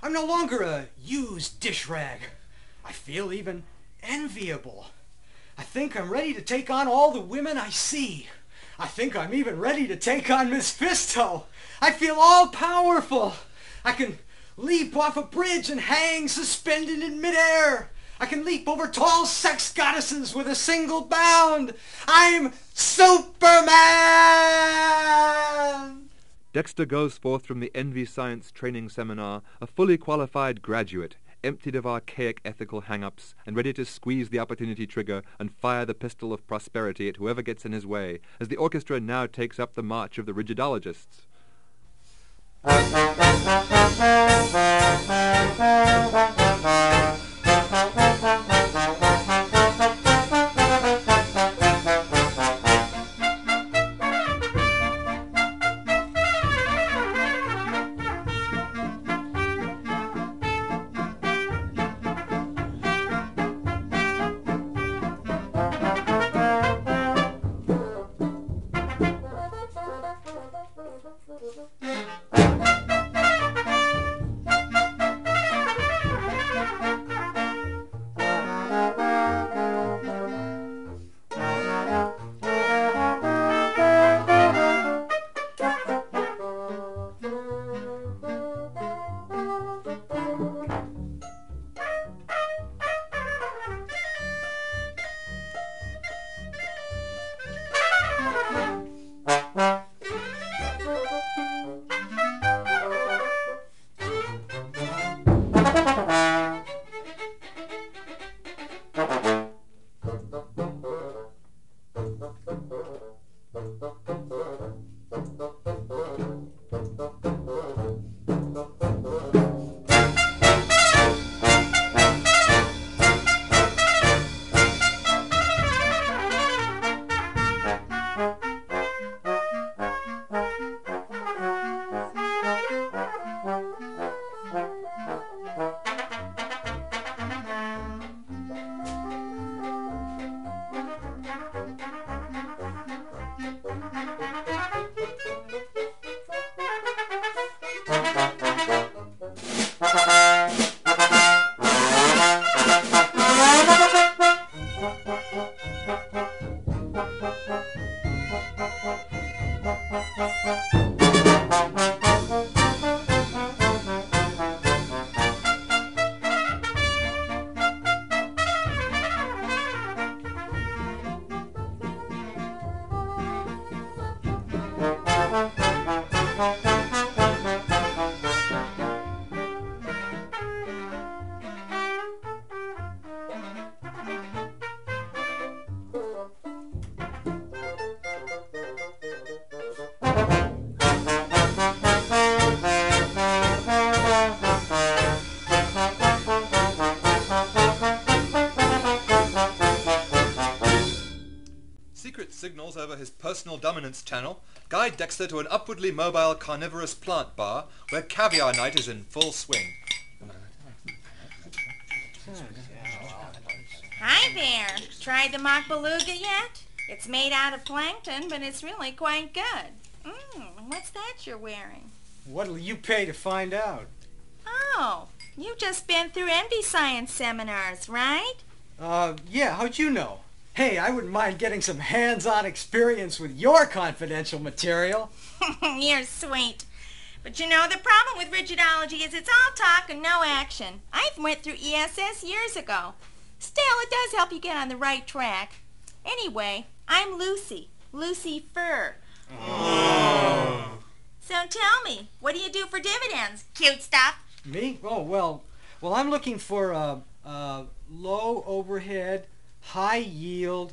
I'm no longer a used dish rag. I feel even enviable. I think I'm ready to take on all the women I see. I think I'm even ready to take on Miss Fisto. I feel all powerful. I can leap off a bridge and hang suspended in midair. I can leap over tall sex goddesses with a single bound. I'm Superman! Dexter goes forth from the Envy Science Training Seminar a fully qualified graduate, emptied of archaic ethical hang-ups and ready to squeeze the opportunity trigger and fire the pistol of prosperity at whoever gets in his way, as the orchestra now takes up the march of the rigidologists. personal dominance channel, guide Dexter to an upwardly mobile carnivorous plant bar where caviar night is in full swing. Hi there. Tried the mock beluga yet? It's made out of plankton, but it's really quite good. Mmm, what's that you're wearing? What'll you pay to find out? Oh, you've just been through envy science seminars, right? Uh, yeah, how'd you know? Hey, I wouldn't mind getting some hands-on experience with your confidential material. you're sweet. But you know, the problem with rigidology is it's all talk and no action. I went through ESS years ago. Still, it does help you get on the right track. Anyway, I'm Lucy. Lucy Fur. Oh. So tell me, what do you do for dividends? Cute stuff. Me? Oh, well, well, I'm looking for a, a low overhead, high yield,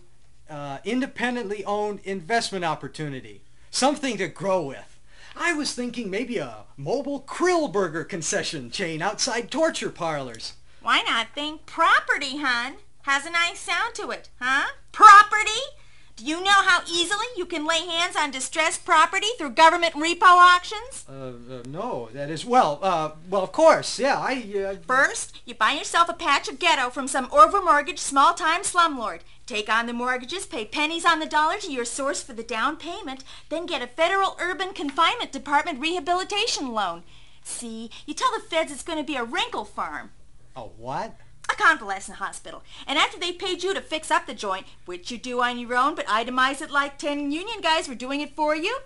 uh, independently owned investment opportunity. Something to grow with. I was thinking maybe a mobile krill burger concession chain outside torture parlors. Why not think property, hun? Has a nice sound to it, huh? Property? Do you know how easily you can lay hands on distressed property through government repo auctions? Uh, uh, no, that is, well, uh, well, of course, yeah, I, uh, First, you buy yourself a patch of ghetto from some over-mortgaged small-time slumlord. Take on the mortgages, pay pennies on the dollar to your source for the down payment, then get a federal urban confinement department rehabilitation loan. See, you tell the feds it's going to be a wrinkle farm. a what? A convalescent hospital. And after they paid you to fix up the joint, which you do on your own, but itemize it like 10 union guys were doing it for you,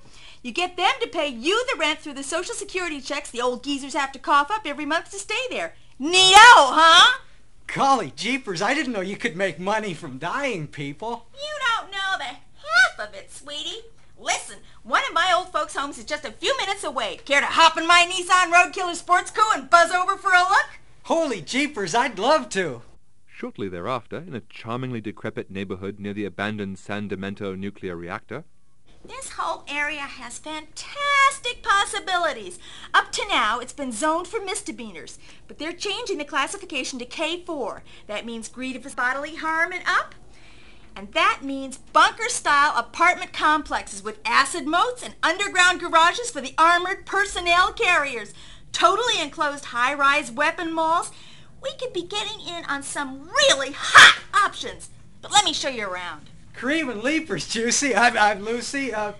you get them to pay you the rent through the Social Security checks the old geezers have to cough up every month to stay there. Neato, huh? Golly jeepers, I didn't know you could make money from dying people. You don't know the half of it, sweetie. Listen, one of my old folks' homes is just a few minutes away. Care to hop in my Nissan Roadkiller sports coupe and buzz over for a look? Holy jeepers, I'd love to. Shortly thereafter, in a charmingly decrepit neighborhood near the abandoned San Demento nuclear reactor, This whole area has fantastic possibilities. Up to now, it's been zoned for misdemeanors, but they're changing the classification to K4. That means grievous bodily harm and up. And that means bunker-style apartment complexes with acid moats and underground garages for the armored personnel carriers. Totally enclosed high-rise weapon malls. We could be getting in on some really hot options. But let me show you around. Cream and leapers, Juicy. I'm, I'm Lucy. Uh,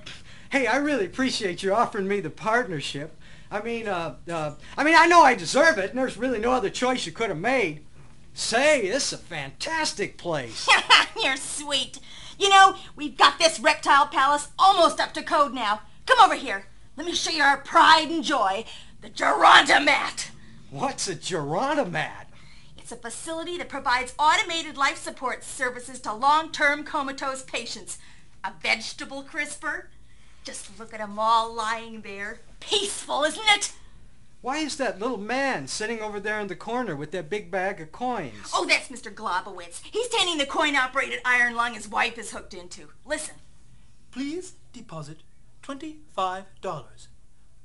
hey, I really appreciate you offering me the partnership. I mean, uh, uh, I mean, I know I deserve it, and there's really no other choice you could have made. Say, this is a fantastic place. You're sweet. You know, we've got this reptile palace almost up to code now. Come over here. Let me show you our pride and joy, the Gerontomat. What's a gerontomat? It's a facility that provides automated life support services to long-term comatose patients. A vegetable crisper. Just look at at 'em all lying there. Peaceful, isn't it? Why is that little man sitting over there in the corner with that big bag of coins? Oh, that's Mr. Globowitz. He's tending the coin-operated iron lung his wife is hooked into. Listen. Please deposit $25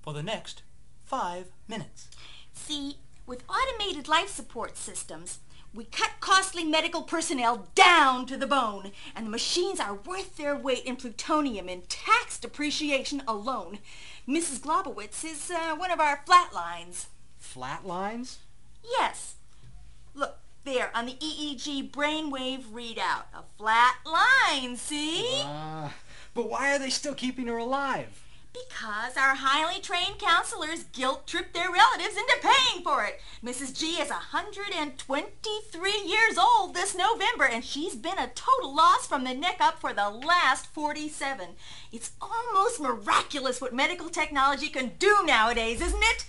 for the next five minutes. See, with automated life support systems, we cut costly medical personnel down to the bone, and the machines are worth their weight in plutonium in tax depreciation alone. Mrs. Globowitz is uh, one of our flatlines. Flatlines? Yes. Look, there on the EEG brainwave readout. A flat line, see? Uh, but why are they still keeping her alive? Because our highly trained counselors guilt-tripped their relatives into paying for it. Mrs. G is 123 years old this November, and she's been a total loss from the neck up for the last 47. It's almost miraculous what medical technology can do nowadays, isn't it?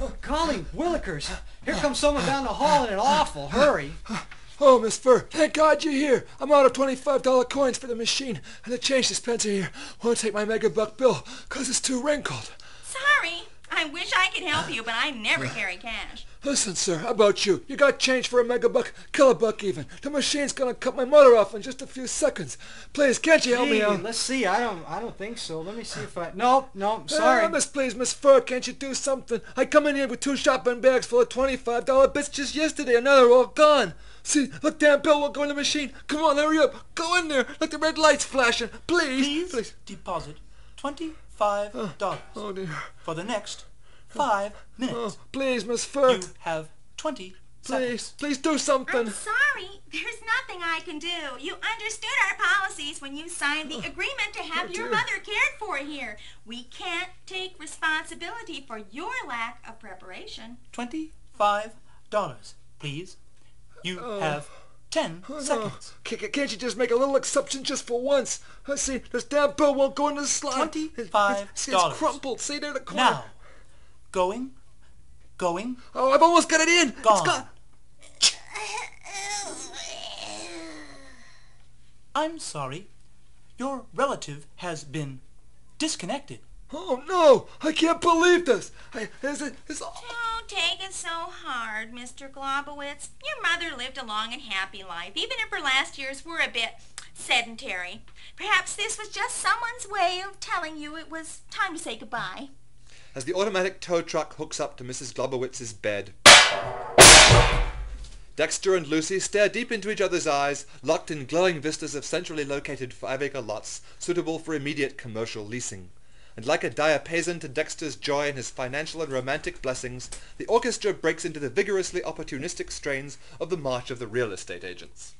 Oh, golly, Willikers, here comes someone down the hall in an awful hurry. Oh, Miss Fur, thank God you're here. I'm out of $25 coins for the machine, and the change dispenser here won't take my mega buck bill 'cause it's too wrinkled. Sorry. I wish I could help you, but I never carry cash. Listen, sir, how about you? You got change for a megabuck? Kill a buck even. The machine's gonna cut my motor off in just a few seconds. Please, can't you help me out? let's see. I don't. I don't think so. Let me see if I. No, no. Hey, ah, sorry. Miss, please, Miss Fur, can't you do something? I come in here with two shopping bags full of twenty-five dollar bits just yesterday, and now they're all gone. See, look, damn Bill won't go in the machine. Come on, hurry up. Go in there. Look, the red light's flashing. Please, Please, please. deposit twenty-five dollars ah, Oh dear. for the next five minutes. Oh, please, Miss Fur. You have twenty Please, please do something. I'm sorry. There's nothing I can do. You understood our policies when you signed the oh, agreement to have your mother cared for here. We can't take responsibility for your lack of preparation. Twenty-five dollars, please. You oh. have ten Oh, no. seconds. Ca- ca- Can't you just make a little exception just for once? I see, this damn Bill won't go in the slot. $25. It's, it's crumpled. See there, the corner. Now, going, going, Oh, I've almost got it in. It's Gone. gone. I'm sorry. Your relative has been disconnected. Oh no! I can't believe this. I, is it, is, Don't take it so hard, Mr. Globowitz. Your mother lived a long and happy life, even if her last years were a bit sedentary. Perhaps this was just someone's way of telling you it was time to say goodbye. As the automatic tow truck hooks up to Mrs. Globowitz's bed, Dexter and Lucy stare deep into each other's eyes, locked in glowing vistas of centrally located five-acre lots suitable for immediate commercial leasing. And like a diapason to Dexter's joy in his financial and romantic blessings, the orchestra breaks into the vigorously opportunistic strains of the March of the Real Estate Agents.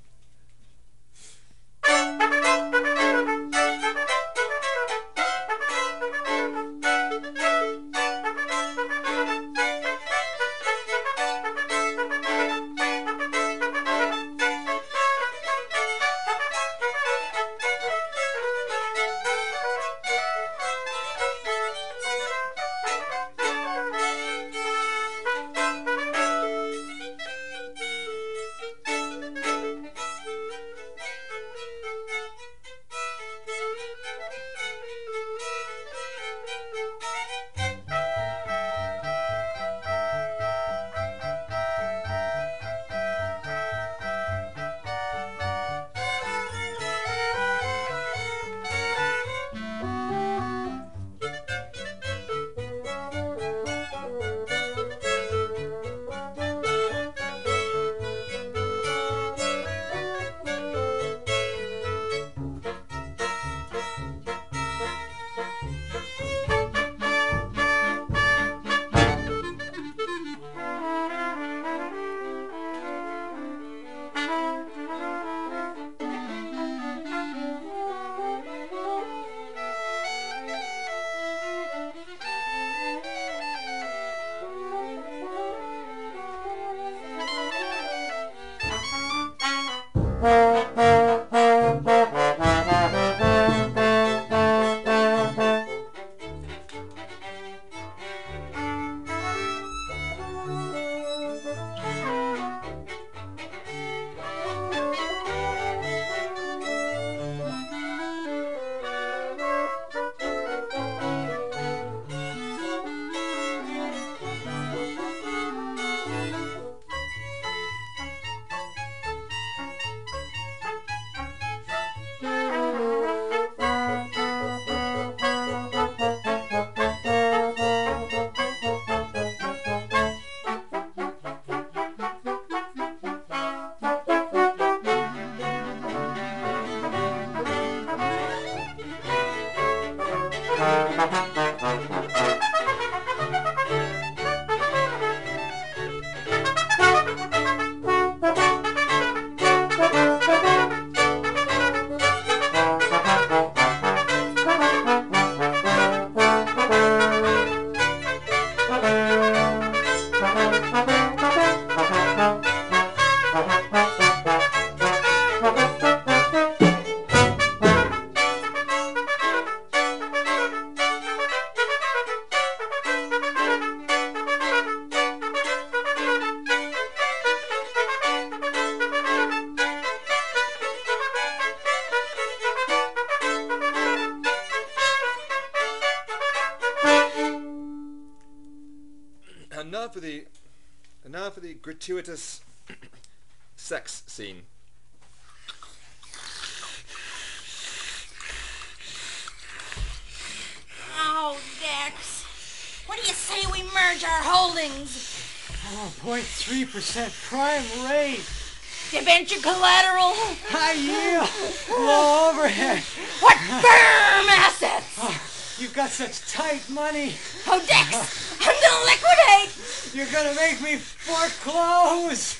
Gratuitous sex scene. Oh, Dex. What do you say we merge our holdings? Oh, 0.3% prime rate. Debenture collateral? High yield. Low overhead. What firm assets? Oh, you've got such tight money. Oh, Dex, I'm gonna liquidate. You're gonna make me foreclose.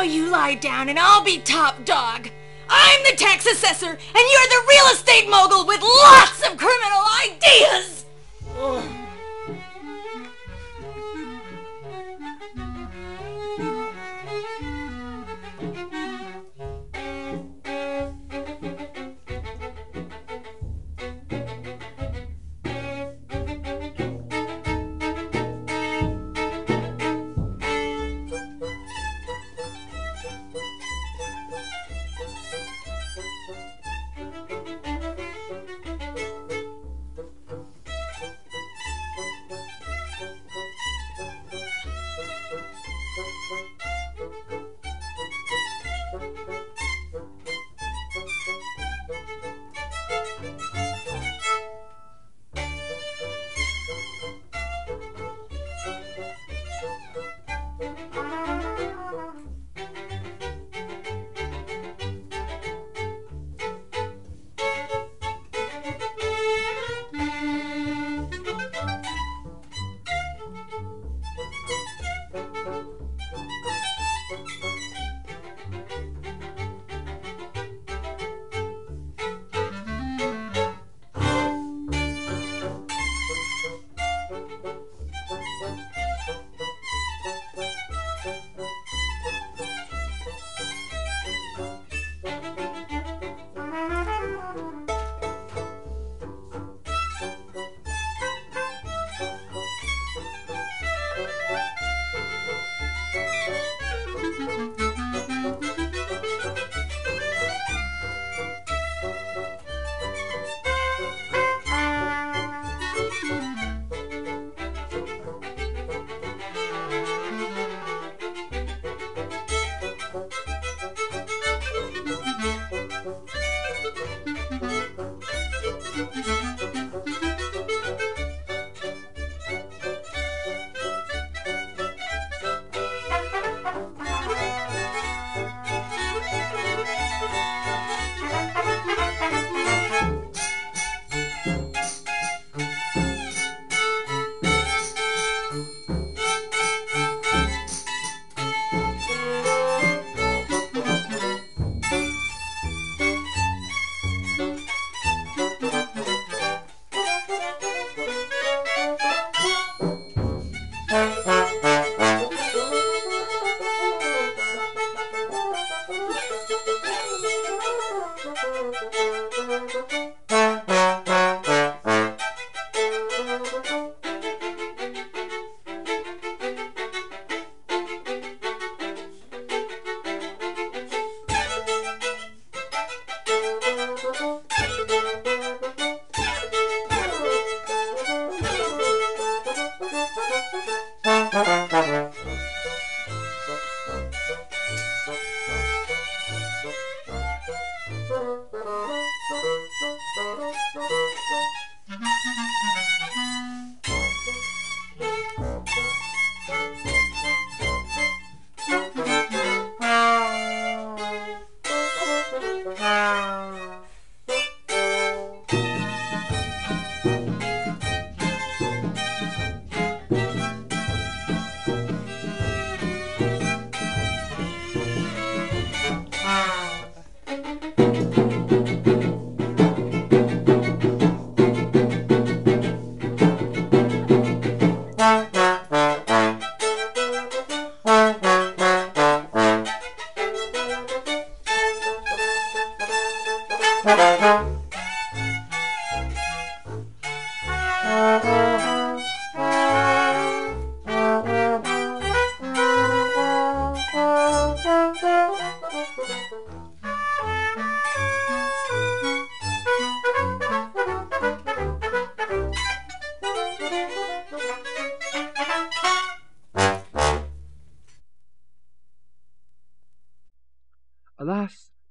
Now you lie down and I'll be top dog. I'm the tax assessor and you're the real estate mogul with lots of criminal ideas.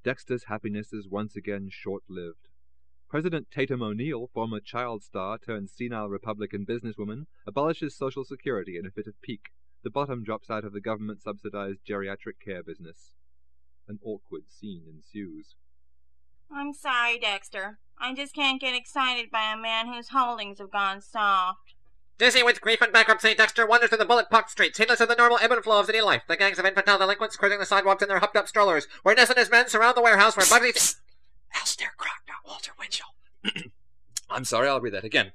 Dexter's happiness is once again short-lived. President Tatum O'Neal, former child star turned senile Republican businesswoman, abolishes Social Security in a fit of pique. The bottom drops out of the government-subsidized geriatric care business. An awkward scene ensues. I'm sorry, Dexter. I just can't get excited by a man whose holdings have gone soft. Dizzy with grief and bankruptcy, Dexter wanders through the bullet-pocked streets, heedless of the normal ebb and flow of city life. The gangs of infantile delinquents cruising the sidewalks in their hopped-up strollers, where Ness and his men surround the warehouse where Bugsy... Alistair Crock, not Walter Winchell. I'm sorry, I'll read that again.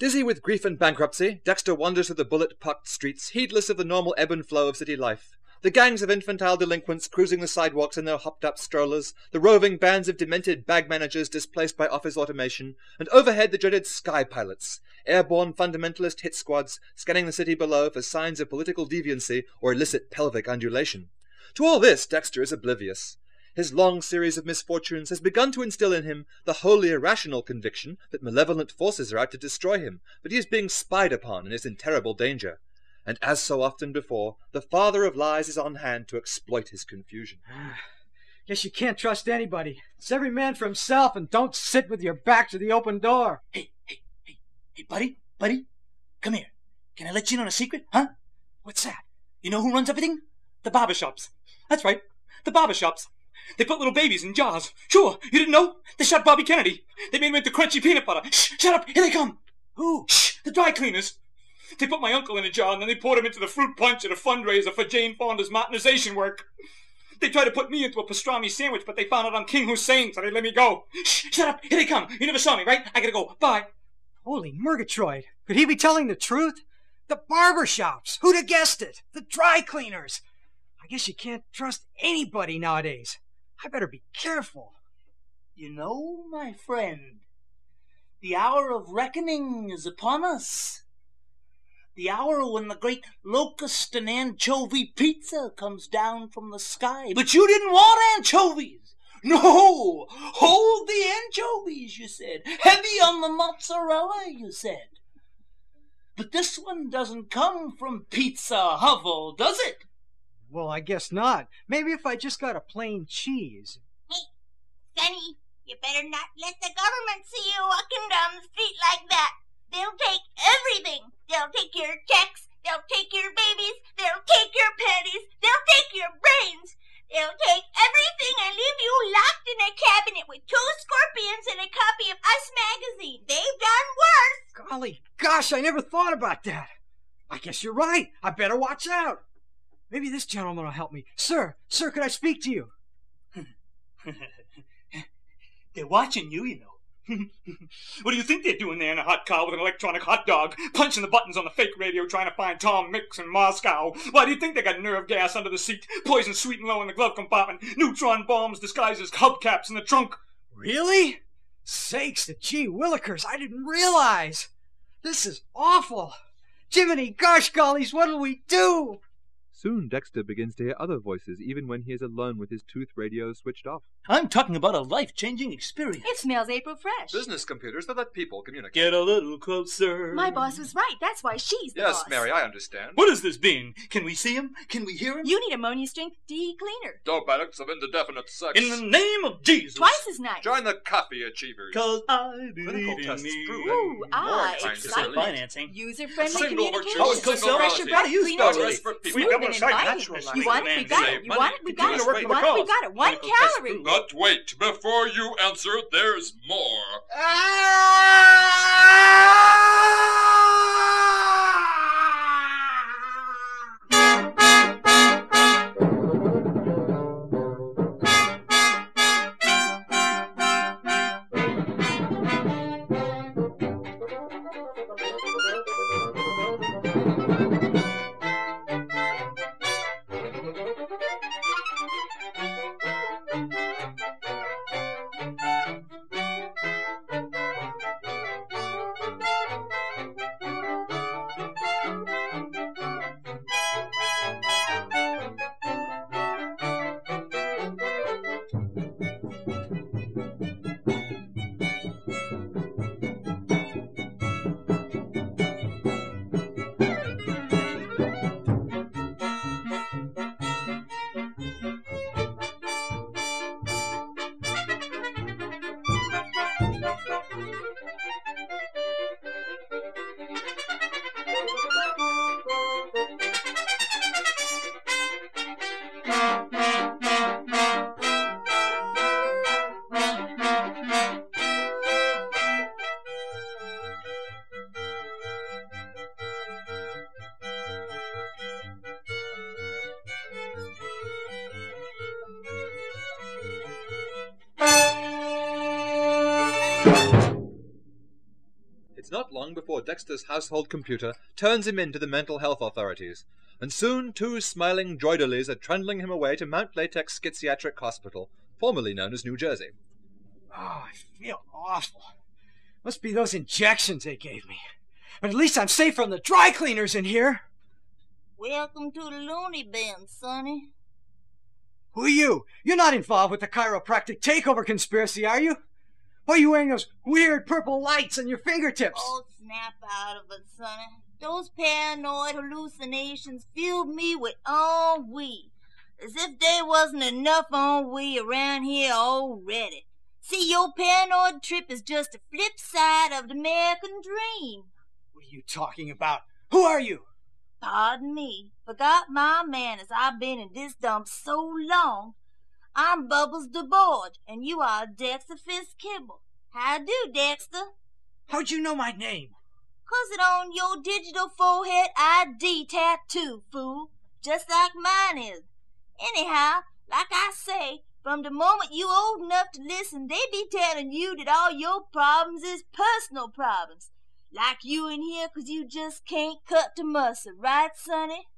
Dizzy with grief and bankruptcy, Dexter wanders through the bullet-pocked streets, heedless of the normal ebb and flow of city life. The gangs of infantile delinquents cruising the sidewalks in their hopped-up strollers, the roving bands of demented bag managers displaced by office automation, and overhead the dreaded sky pilots, airborne fundamentalist hit squads scanning the city below for signs of political deviancy or illicit pelvic undulation. To all this, Dexter is oblivious. His long series of misfortunes has begun to instill in him the wholly irrational conviction that malevolent forces are out to destroy him, but he is being spied upon and is in terrible danger. And as so often before, the father of lies is on hand to exploit his confusion. Guess you can't trust anybody. It's every man for himself, and don't sit with your back to the open door. Hey, hey, hey, hey, buddy, buddy, come here. Can I let you in on a secret, huh? What's that? You know who runs everything? The barber shops. That's right, the barber shops. They put little babies in jars. Sure, you didn't know? They shot Bobby Kennedy. They made him into crunchy peanut butter. Shh, shut up, here they come. Who? Shh, the dry cleaners. They put my uncle in a jar and then they poured him into the fruit punch at a fundraiser for Jane Fonda's modernization work. They tried to put me into a pastrami sandwich, but they found out I'm King Hussein, so they let me go. Shh, shut up, here they come. You never saw me, right? I gotta go. Bye. Holy Murgatroyd! Could he be telling the truth? The barber shops! Who'd have guessed it? The dry cleaners! I guess you can't trust anybody nowadays. I better be careful. You know, my friend, the hour of reckoning is upon us. The hour when the great locust and anchovy pizza comes down from the sky. But you didn't want anchovies! No! Hold the anchovies, you said. Heavy on the mozzarella, you said. But this one doesn't come from Pizza Hovel, does it? Well, I guess not. Maybe if I just got a plain cheese. Hey, Sonny, you better not let the government see you walking down the street like that. They'll take everything. They'll take your checks. They'll take your babies. They'll take your panties. They'll take your brains. They'll take everything and leave you locked in a cabinet with two scorpions and a copy of Us magazine. They've done worse. Golly gosh, I never thought about that. I guess you're right. I better watch out. Maybe this gentleman will help me. Sir, sir, could I speak to you? They're watching you, you know. What do you think they're doing there in a hot car with an electronic hot dog, punching the buttons on the fake radio trying to find Tom Mix in Moscow? Why do you think they got nerve gas under the seat, poison sweet and low in the glove compartment, neutron bombs disguised as hubcaps in the trunk? Really? Sakes, the gee willikers, I didn't realize. This is awful. Jiminy gosh gollies, what'll we do? Soon Dexter begins to hear other voices even when he is alone with his tooth radio switched off. I'm talking about a life-changing experience. It smells April fresh. Business computers that let people communicate. Get a little closer. My boss was right. That's why she's the Yes, boss. Mary, I understand. What What is this being? Can we see him? Can we hear him? You need ammonia strength D cleaner. Dope addicts of indefinite sex. In the name of Jesus. Twice as nice. Join the coffee achievers. Cause I Clinical in tests me. prove Ooh, More ah, kinds of excitement. financing. User-friendly Single communication. virtues, Oh, single Fresh your morality. breath, How do you clean spell your it? teeth. Sweet We Smooth double and check inviting. natural You want it? We got it. You want it? We got it. Save You want it? We got it. One calorie. But wait, before you answer, there's more. It's not Dexter's household computer turns him in to the mental health authorities, and soon two smiling joydolies are trundling him away to Mount Latex Schiatric Hospital, formerly known as New Jersey. Oh, I feel awful. Must be those injections they gave me. But at least I'm safe from the dry cleaners in here. Welcome to the loony bin, Sonny. Who are you? You're not involved with the chiropractic takeover conspiracy, are you? Why are you wearing those weird purple lights on your fingertips? Oh, snap out of it, Sonny. Those paranoid hallucinations filled me with ennui. As if there wasn't enough ennui around here already. See, your paranoid trip is just a flip side of the American dream. What are you talking about? Who are you? Pardon me. Forgot my manners. I've been in this dump so long. I'm Bubbles DeBoard, and you are Dexter Fitzkibble. How do, Dexter? How'd you know my name? Cause it on your digital forehead ID tattoo, fool. Just like mine is. Anyhow, like I say, from the moment you old enough to listen, they be telling you that all your problems is personal problems. Like you in here 'cause you just can't cut the mustard, right, Sonny?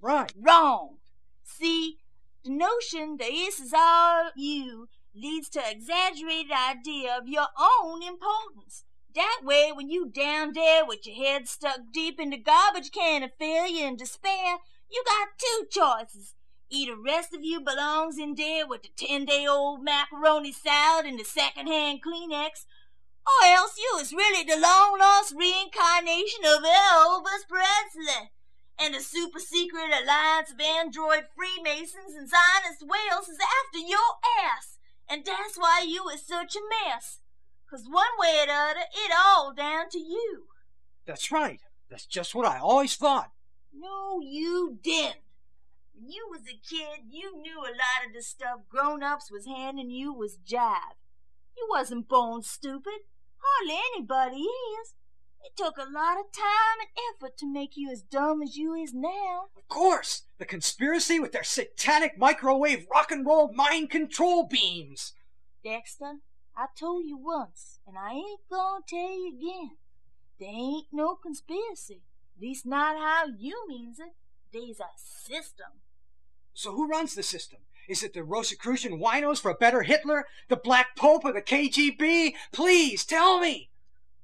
Right. Wrong. See, the notion that this is all you leads to exaggerated idea of your own importance. That way, when you down there with your head stuck deep in the garbage can of failure and despair, you got two choices. Either rest of you belongs in there with the ten-day-old macaroni salad and the second-hand Kleenex, or else you is really the long-lost reincarnation of Elvis Presley. And the super secret alliance of android Freemasons and Zionist whales is after your ass. And that's why you is such a mess. 'Cause one way or the other, it all down to you. That's right. That's just what I always thought. No, you didn't. When you was a kid, you knew a lot of the stuff grown-ups was handing you was jive. You wasn't born stupid. Hardly anybody is. It took a lot of time and effort to make you as dumb as you is now. Of course, the conspiracy with their satanic microwave rock and roll mind control beams. Dexter, I told you once, and I ain't gonna tell you again. There ain't no conspiracy. At least not how you means it. They's a system. So who runs the system? Is it the Rosicrucian winos for a better Hitler, the Black Pope, or the KGB? Please tell me.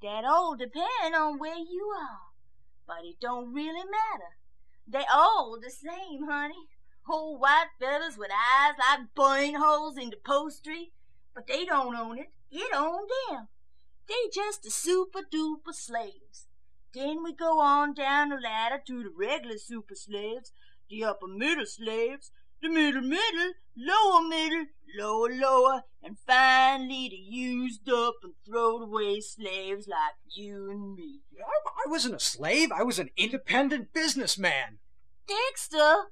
That all depend on where you are. But it don't really matter. They all the same, honey. Old white fellas with eyes like burn holes in the upholstery. But they don't own it. It own them. They just the super duper slaves. Then we go on down the ladder to the regular super slaves, the upper middle slaves, the middle middle, lower middle, lower lower, and finally the used up and throwed away slaves like you and me. I, I wasn't a slave. I was an independent businessman. Dexter,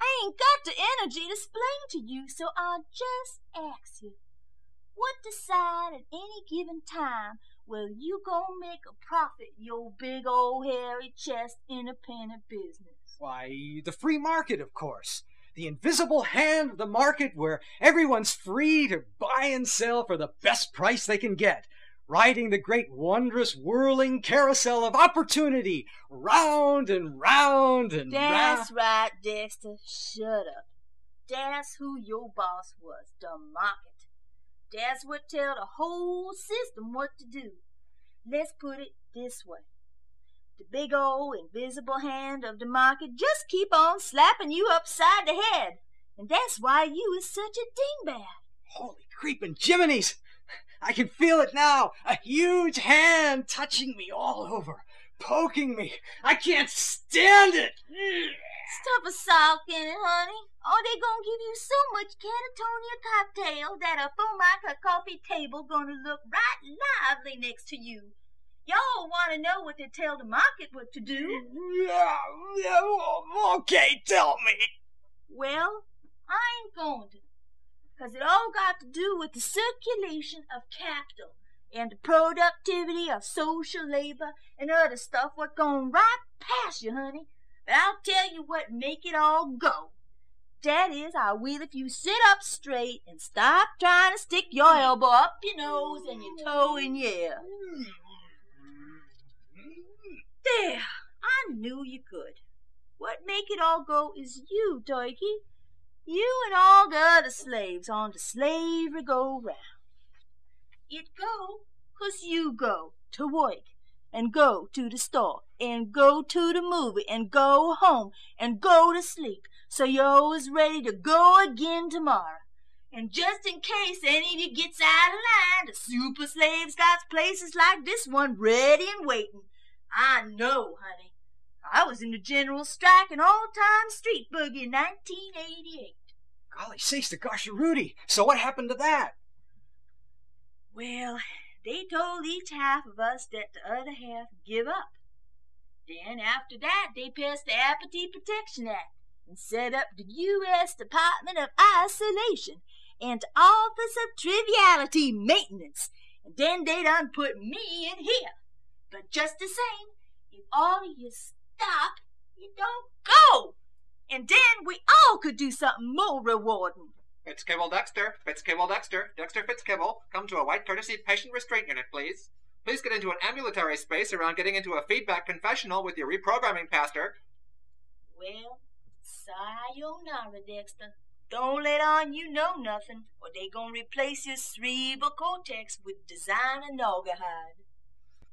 I ain't got the energy to explain to you, so I'll just ask you. What decide at any given time will you gon' make a profit your big old hairy chest independent business? Why, the free market, of course. The invisible hand of the market where everyone's free to buy and sell for the best price they can get, riding the great wondrous whirling carousel of opportunity, round and round and round. That's round. right, Dexter. Shut up. That's who your boss was, the market. That's what tell the whole system what to do. Let's put it this way. The big old invisible hand of the market just keep on slapping you upside the head. And that's why you is such a dingbat. Holy creeping jiminies! I can feel it now. A huge hand touching me all over, poking me. I can't stand it. Stuff a sock in it, honey. Or they gonna give you so much catatonia cocktail that a formica coffee table gonna look right lively next to you. Y'all wanna know what they tell the market what to do? Yeah, Okay, tell me. Well, I ain't going to. 'Cause it all got to do with the circulation of capital and the productivity of social labor and other stuff what gone right past you, honey. But I'll tell you what make it all go. That is, I will if you sit up straight and stop trying to stick your elbow up your nose and your toe in your ear. Hmm. There, I knew you could. What make it all go is you, Doiky. You and all the other slaves on the slavery go round. It go 'cause you go to work and go to the store and go to the movie and go home and go to sleep so you're always ready to go again tomorrow. And just in case any of you gets out of line, the super slaves got places like this one ready and waiting. I know, honey. I was in the general strike and all-time street boogie in 1988. Golly sakes to gosh, Rudy. So what happened to that? Well, they told each half of us that the other half give up. Then after that, they passed the Appetite Protection Act and set up the U.S. Department of Isolation and Office of Triviality Maintenance. And then they done put me in here. But just the same, if all of you stop, you don't go. And then we all could do something more rewarding. Fitzkibble Dexter, Fitzkibble Dexter, Dexter Fitzkibble, come to a white courtesy patient restraint unit, please. Please get into an ambulatory space around getting into a feedback confessional with your reprogramming pastor. Well, sayonara, Dexter. Don't let on you know nothing, or they gonna replace your cerebral cortex with designer naugahyde.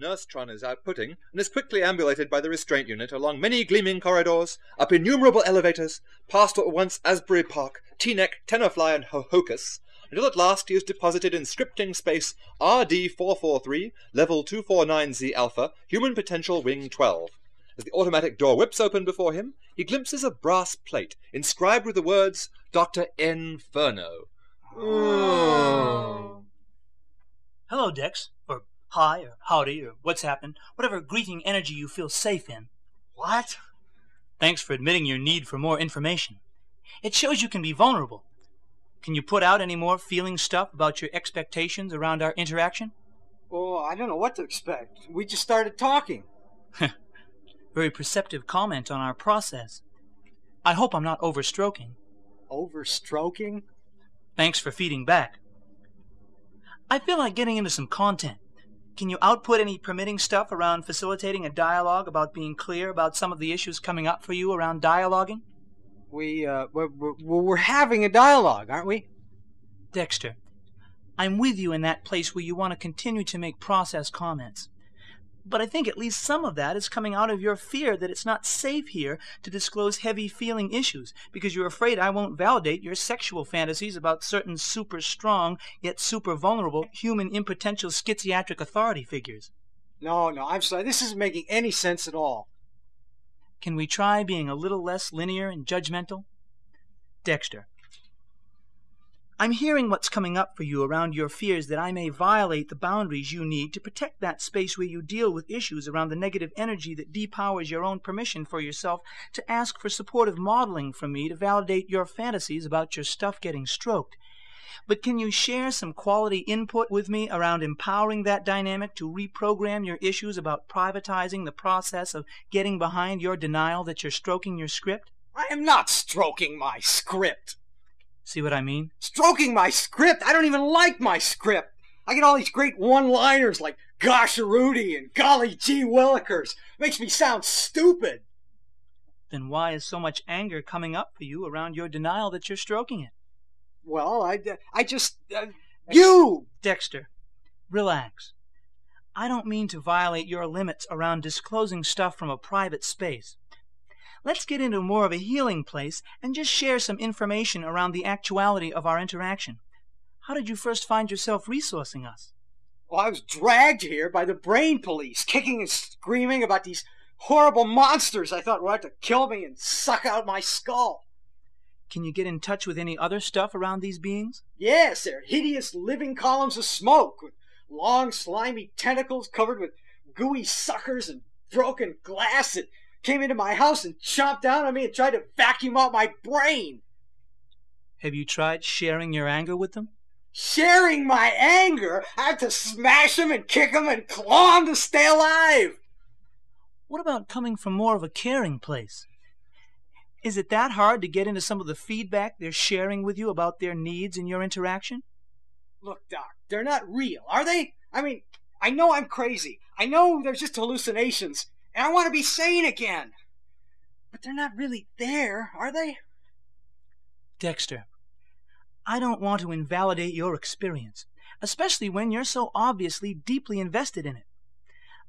relates to what the nurse-tron is outputting and is quickly ambulated by the restraint unit along many gleaming corridors, up innumerable elevators, past what were once Asbury Park, Teaneck, Tenafly, and Ho-Ho-Kus, until at last he is deposited in scripting space RD443, level 249Z Alpha, human potential wing 12. As the automatic door whips open before him, he glimpses a brass plate inscribed with the words Dr. Inferno. Hello, Dex. Or hi, or howdy, or what's happened. Whatever greeting energy you feel safe in. What? Thanks for admitting your need for more information. It shows you can be vulnerable. Can you put out any more feeling stuff about your expectations around our interaction? Well, I don't know what to expect. We just started talking. Very perceptive comment on our process. I hope I'm not overstroking. Overstroking? Thanks for feeding back. I feel like getting into some content. Can you output any permitting stuff around facilitating a dialogue about being clear about some of the issues coming up for you around dialoguing? We, uh, we're, we're, we're having a dialogue, aren't we? Dexter, I'm with you in that place where you want to continue to make process comments. But I think at least some of that is coming out of your fear that it's not safe here to disclose heavy feeling issues because you're afraid I won't validate your sexual fantasies about certain super strong yet super vulnerable human impotential schiziatric authority figures. No, no, I'm sorry. This isn't making any sense at all. Can we try being a little less linear and judgmental? Dexter, I'm hearing what's coming up for you around your fears that I may violate the boundaries you need to protect that space where you deal with issues around the negative energy that depowers your own permission for yourself to ask for supportive modeling from me to validate your fantasies about your stuff getting stroked. But can you share some quality input with me around empowering that dynamic to reprogram your issues about privatizing the process of getting behind your denial that you're stroking your script? I am not stroking my script. See what I mean? Stroking my script? I don't even like my script. I get all these great one-liners like gosh Rudy and golly gee willikers. Makes me sound stupid. Then why is so much anger coming up for you around your denial that you're stroking it? Well, I, I just... Uh, you! Dexter, relax. I don't mean to violate your limits around disclosing stuff from a private space. Let's get into more of a healing place and just share some information around the actuality of our interaction. How did you first find yourself resourcing us? Well, I was dragged here by the brain police, kicking and screaming about these horrible monsters I thought were out to kill me and suck out my skull. Can you get in touch with any other stuff around these beings? Yes, they're hideous living columns of smoke with long, slimy tentacles covered with gooey suckers and broken glass that came into my house and chomped down on me and tried to vacuum out my brain. Have you tried sharing your anger with them? Sharing my anger? I have to smash them and kick them and claw them to stay alive. What about coming from more of a caring place? Is it that hard to get into some of the feedback they're sharing with you about their needs in your interaction? Look, Doc, they're not real, are they? I mean, I know I'm crazy. I know they're just hallucinations and I want to be sane again. But they're not really there, are they? Dexter, I don't want to invalidate your experience, especially when you're so obviously deeply invested in it.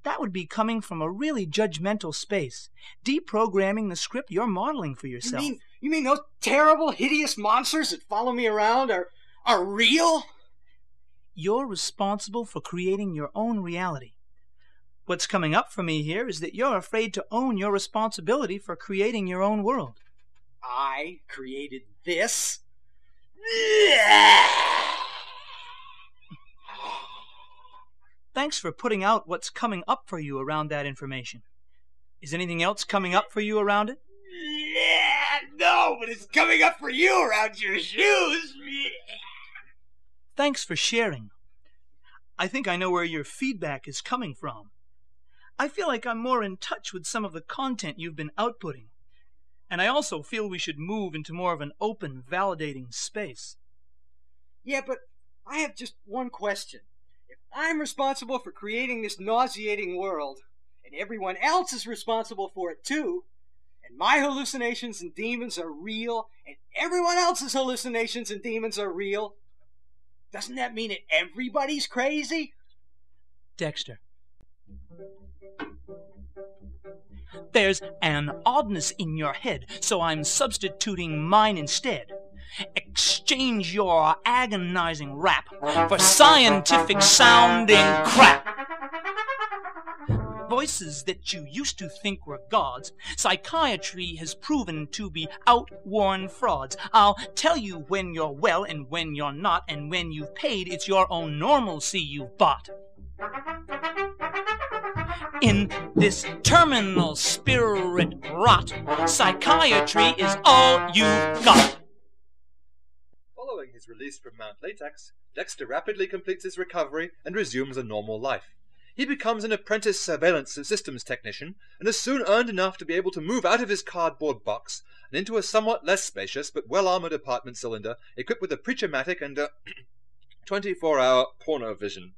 That would be coming from a really judgmental space, deprogramming the script you're modeling for yourself. You mean, you mean those terrible, hideous monsters that follow me around are, are real? You're responsible for creating your own reality. What's coming up for me here is that you're afraid to own your responsibility for creating your own world. I created this? Thanks for putting out what's coming up for you around that information. Is anything else coming up for you around it? no, but it's coming up for you around your shoes. Thanks for sharing. I think I know where your feedback is coming from. I feel like I'm more in touch with some of the content you've been outputting. And I also feel we should move into more of an open, validating space. Yeah, but I have just one question. If I'm responsible for creating this nauseating world, and everyone else is responsible for it too, and my hallucinations and demons are real, and everyone else's hallucinations and demons are real, doesn't that mean that everybody's crazy? Dexter, there's an oddness in your head, so I'm substituting mine instead. Exchange your agonizing rap for scientific sounding crap. Voices that you used to think were gods, psychiatry has proven to be outworn frauds. I'll tell you when you're well and when you're not, and when you've paid, it's your own normalcy you've bought in this terminal spirit rot. Psychiatry is all you've got. Following his release from Mount Latex, Dexter rapidly completes his recovery and resumes a normal life. He becomes an apprentice surveillance systems technician and has soon earned enough to be able to move out of his cardboard box and into a somewhat less spacious but well armored apartment cylinder equipped with a preacher-matic and uh, a 24 hour porno vision.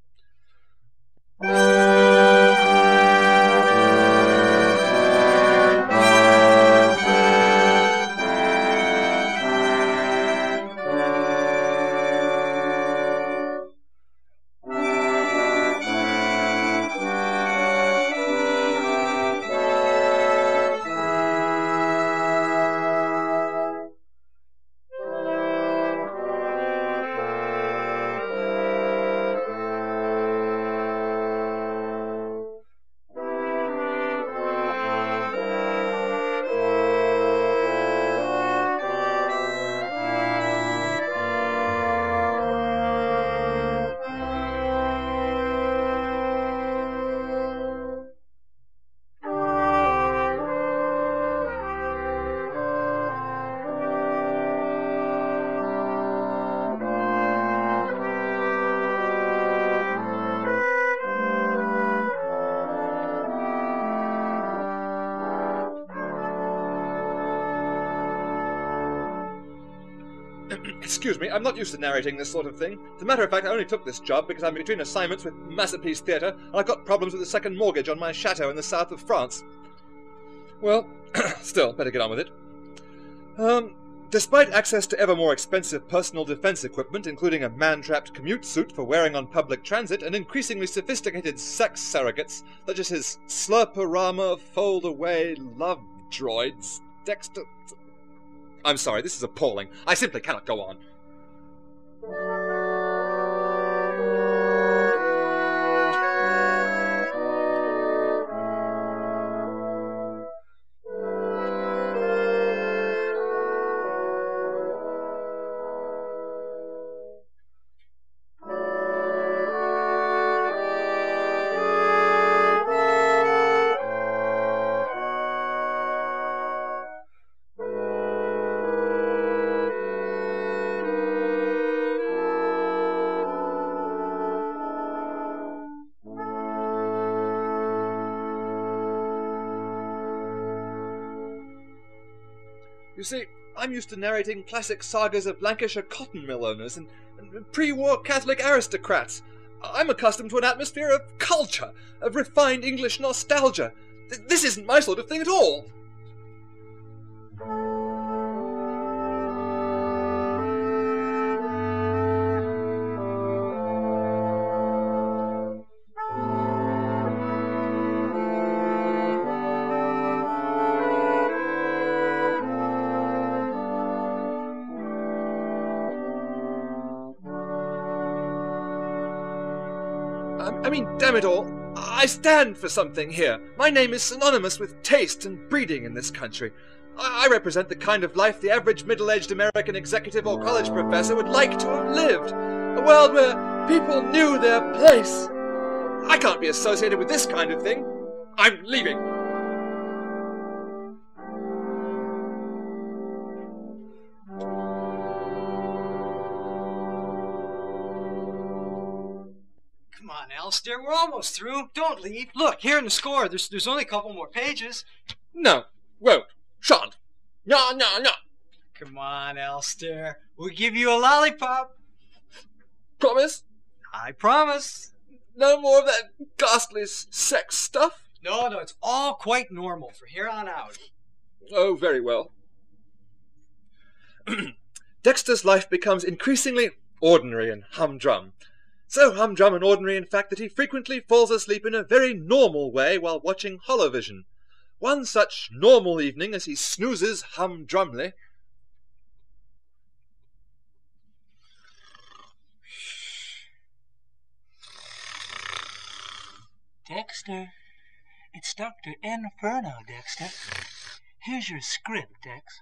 Excuse me, I'm not used to narrating this sort of thing. As a matter of fact, I only took this job because I'm between assignments with Masterpiece Theatre, and I've got problems with the second mortgage on my chateau in the south of France. Well, still, better get on with it. Um, despite access to ever more expensive personal defense equipment, including a man-trapped commute suit for wearing on public transit, and increasingly sophisticated sex surrogates, such as his Slurperama fold-away love droids, Dexter... I'm sorry, this is appalling. I simply cannot go on. See, I'm used to narrating classic sagas of Lancashire cotton mill owners and, and pre war Catholic aristocrats. I'm accustomed to an atmosphere of culture, of refined English nostalgia. Th- This isn't my sort of thing at all. Stand for something here. My name is synonymous with taste and breeding in this country. I, I represent the kind of life the average middle aged American executive or college professor would like to have lived. A world where people knew their place. I can't be associated with this kind of thing. I'm leaving. On, Alistair, we're almost through. Don't leave. Look, here in the score, there's, there's only a couple more pages. No, won't, shan't. No, no, no. Come on, Alistair. We'll give you a lollipop. Promise? I promise. No more of that ghastly sex stuff? No, no, it's all quite normal from here on out. Oh, very well. Dexter's life becomes increasingly ordinary and humdrum. So humdrum and ordinary, in fact, that he frequently falls asleep in a very normal way while watching Holovision. One such normal evening as he snoozes humdrumly. Dexter, it's Dr. Inferno, Dexter. Here's your script, Dex.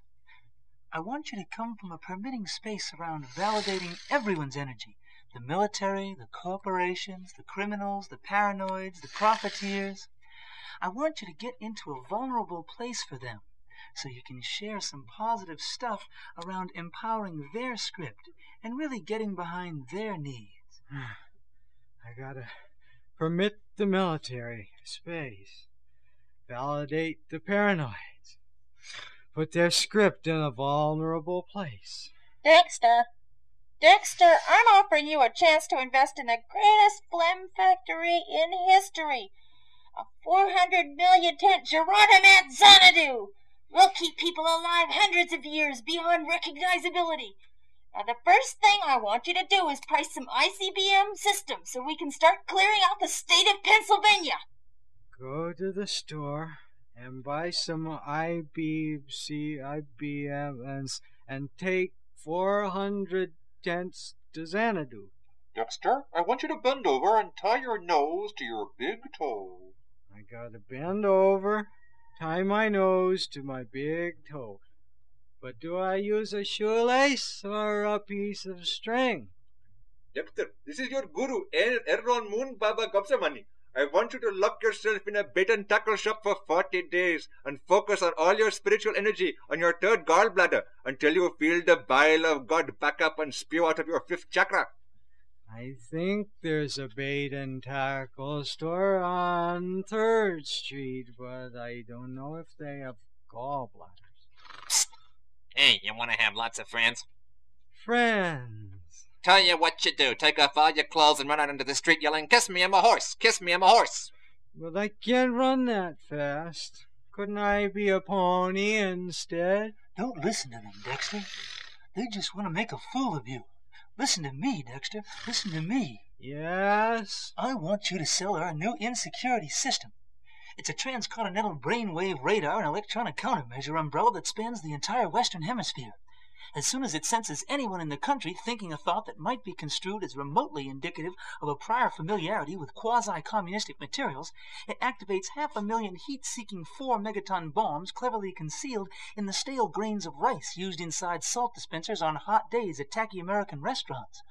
I want you to come from a permitting space around validating everyone's energy. The military, the corporations, the criminals, the paranoids, the profiteers. I want you to get into a vulnerable place for them. so you can share some positive stuff around empowering their script and really getting behind their needs. Hmm. I gotta permit the military space, validate the paranoids, put their script in a vulnerable place. Dexter, Dexter, I'm offering you a chance to invest in the greatest phlegm factory in history. A 400 million ton Geronimate Xanadu. We'll keep people alive hundreds of years beyond recognizability. Now, the first thing I want you to do is price some ICBM systems so we can start clearing out the state of Pennsylvania. Go to the store and buy some IBC IBMs and take 400 tents to Xanadu. Dexter, I want you to bend over and tie your nose to your big toe. I gotta bend over, tie my nose to my big toe. But do I use a shoelace or a piece of string? Dexter, this is your guru, Erron Moon Baba Gopsamani. I want you to lock yourself in a bait and tackle shop for 40 days and focus on all your spiritual energy on your third gallbladder until you feel the bile of God back up and spew out of your fifth chakra. I think there's a bait and tackle store on Third Street, but I don't know if they have gallbladders. Hey, you want to have lots of friends? Friends. Tell you what you do. Take off all your clothes and run out into the street yelling, Kiss me, I'm a horse! Kiss me, I'm a horse! But I can't run that fast. Couldn't I be a pony instead? Don't listen to them, Dexter. They just want to make a fool of you. Listen to me, Dexter. Listen to me. Yes? I want you to sell our new insecurity system. It's a transcontinental brainwave radar and electronic countermeasure umbrella that spans the entire Western Hemisphere. As soon as it senses anyone in the country thinking a thought that might be construed as remotely indicative of a prior familiarity with quasi-communistic materials, it activates half a million heat-seeking four-megaton bombs cleverly concealed in the stale grains of rice used inside salt dispensers on hot days at tacky American restaurants.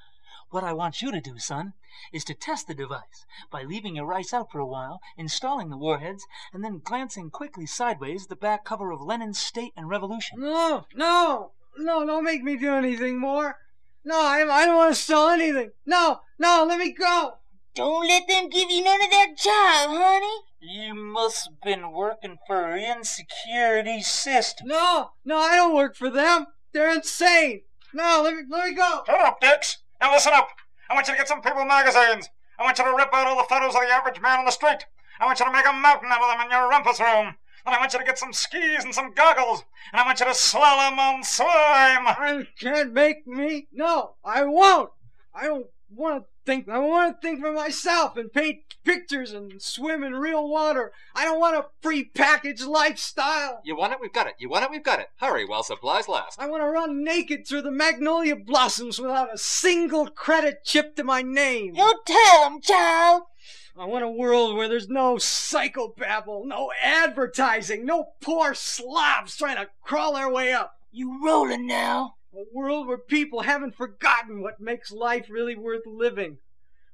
What I want you to do, son, is to test the device by leaving your rice out for a while, installing the warheads, and then glancing quickly sideways at the back cover of Lenin's State and Revolution. No, no, no, don't make me do anything more. No, I, I don't want to sell anything. No, no, let me go. Don't let them give you none of that job, honey. You must have been working for Insecurity System. No, no, I don't work for them. They're insane. No, let me, let me go. Shut up, Dix. Now listen up. I want you to get some People magazines. I want you to rip out all the photos of the average man on the street. I want you to make a mountain out of them in your rumpus room. And I want you to get some skis and some goggles. And I want you to slalom on slime. I can't make me. No, I won't. I don't want to think. I want to think for myself and paint pictures and swim in real water. I don't want a pre-packaged lifestyle. You want it? We've got it. You want it? We've got it. Hurry while supplies last. I want to run naked through the magnolia blossoms without a single credit chip to my name. You tell 'em, child. I want a world where there's no psychobabble, no advertising, no poor slobs trying to crawl their way up. You rolling now? A world where people haven't forgotten what makes life really worth living.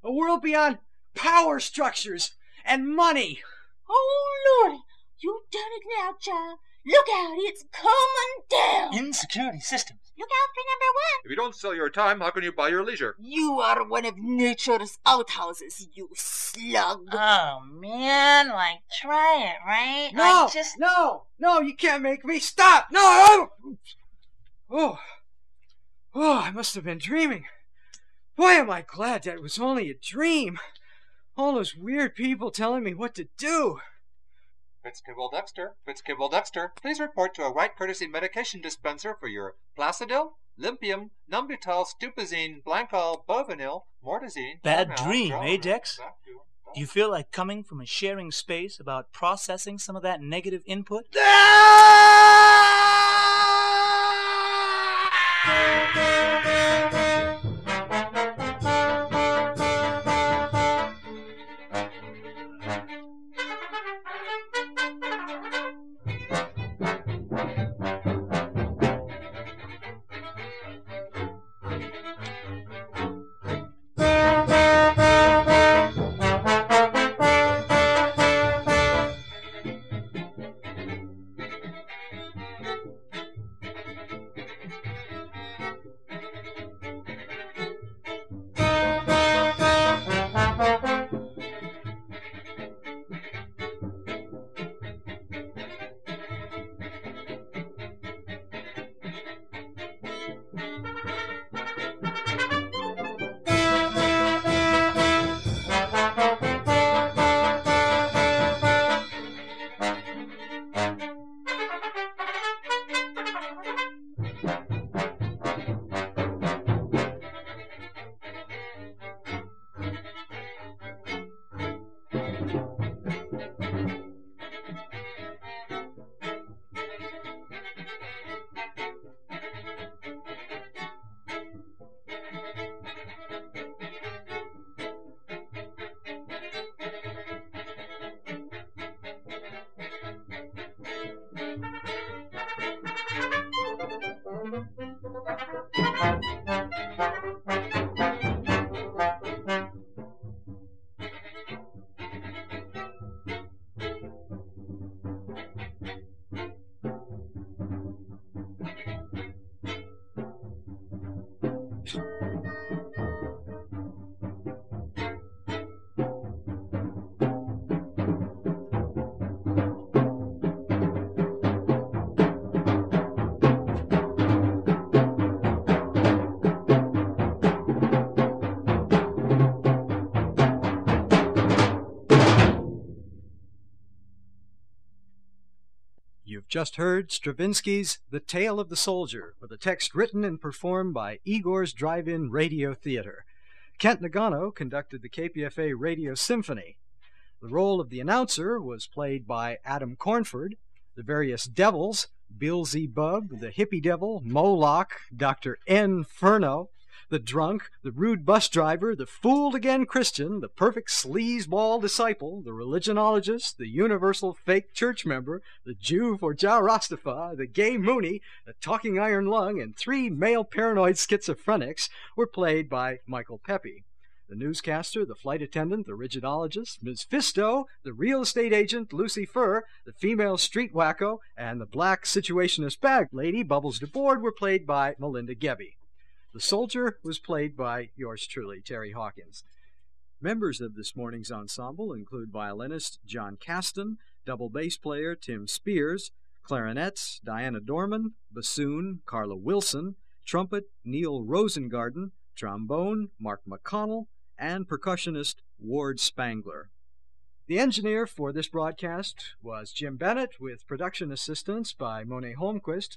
A world beyond power structures and money. Oh, Lordy, you done it now, child. Look out, it's coming down. Insecurity Systems. Look out for number one. If you don't sell your time, how can you buy your leisure? You are one of nature's outhouses, you slug. Oh, man, like, try it, right? No, I just... no, no, you can't make me stop. No, I Oh, oh, I must have been dreaming. Boy, am I glad that it was only a dream. All those weird people telling me what to do. Fitzgibbon Dexter, Fitzgibbon Dexter, please report to a right courtesy medication dispenser for your Placidil, Limpium, Numbutal, Stupazine, Blancol, Bovinil, Mortazine. Bad Dormal, dream, eh, Dex? Do you feel like coming from a sharing space about processing some of that negative input? Just heard Stravinsky's The Tale of the Soldier, with a text written and performed by Igor's Drive-In Radio Theater. Kent Nagano conducted the KPFA Radio Symphony. The role of the announcer was played by Adam Cornford. The various devils, Beelzebub, the hippie devil, Moloch, Dr. N. The drunk, the rude bus driver, the fooled again Christian, the perfect sleazeball disciple, the religionologist, the universal fake church member, the Jew for Jah the gay Moonie, the talking iron lung, and three male paranoid schizophrenics were played by Michael Peppe. The newscaster, the flight attendant, the rigidologist, Ms. Fisto, the real estate agent, Lucy Fur, the female street wacko, and the black situationist bag lady, Bubbles DeBoard, were played by Melinda Gebbie. The soldier was played by yours truly, Terry Hawkins. Members of this morning's ensemble include violinist John Caston, double bass player Tim Spears, clarinets Diana Dorman, bassoon Carla Wilson, trumpet Neil Rosengarten, trombone Mark McConnell, and percussionist Ward Spangler. The engineer for this broadcast was Jim Bennett, with production assistance by Monet Holmquist.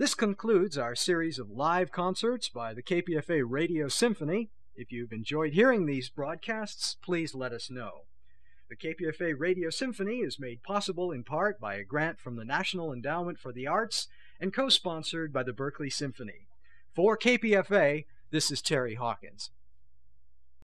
This concludes our series of live concerts by the KPFA Radio Symphony. If you've enjoyed hearing these broadcasts, please let us know. The KPFA Radio Symphony is made possible in part by a grant from the National Endowment for the Arts and co sponsored by the Berkeley Symphony. For KPFA, this is Terry Hawkins.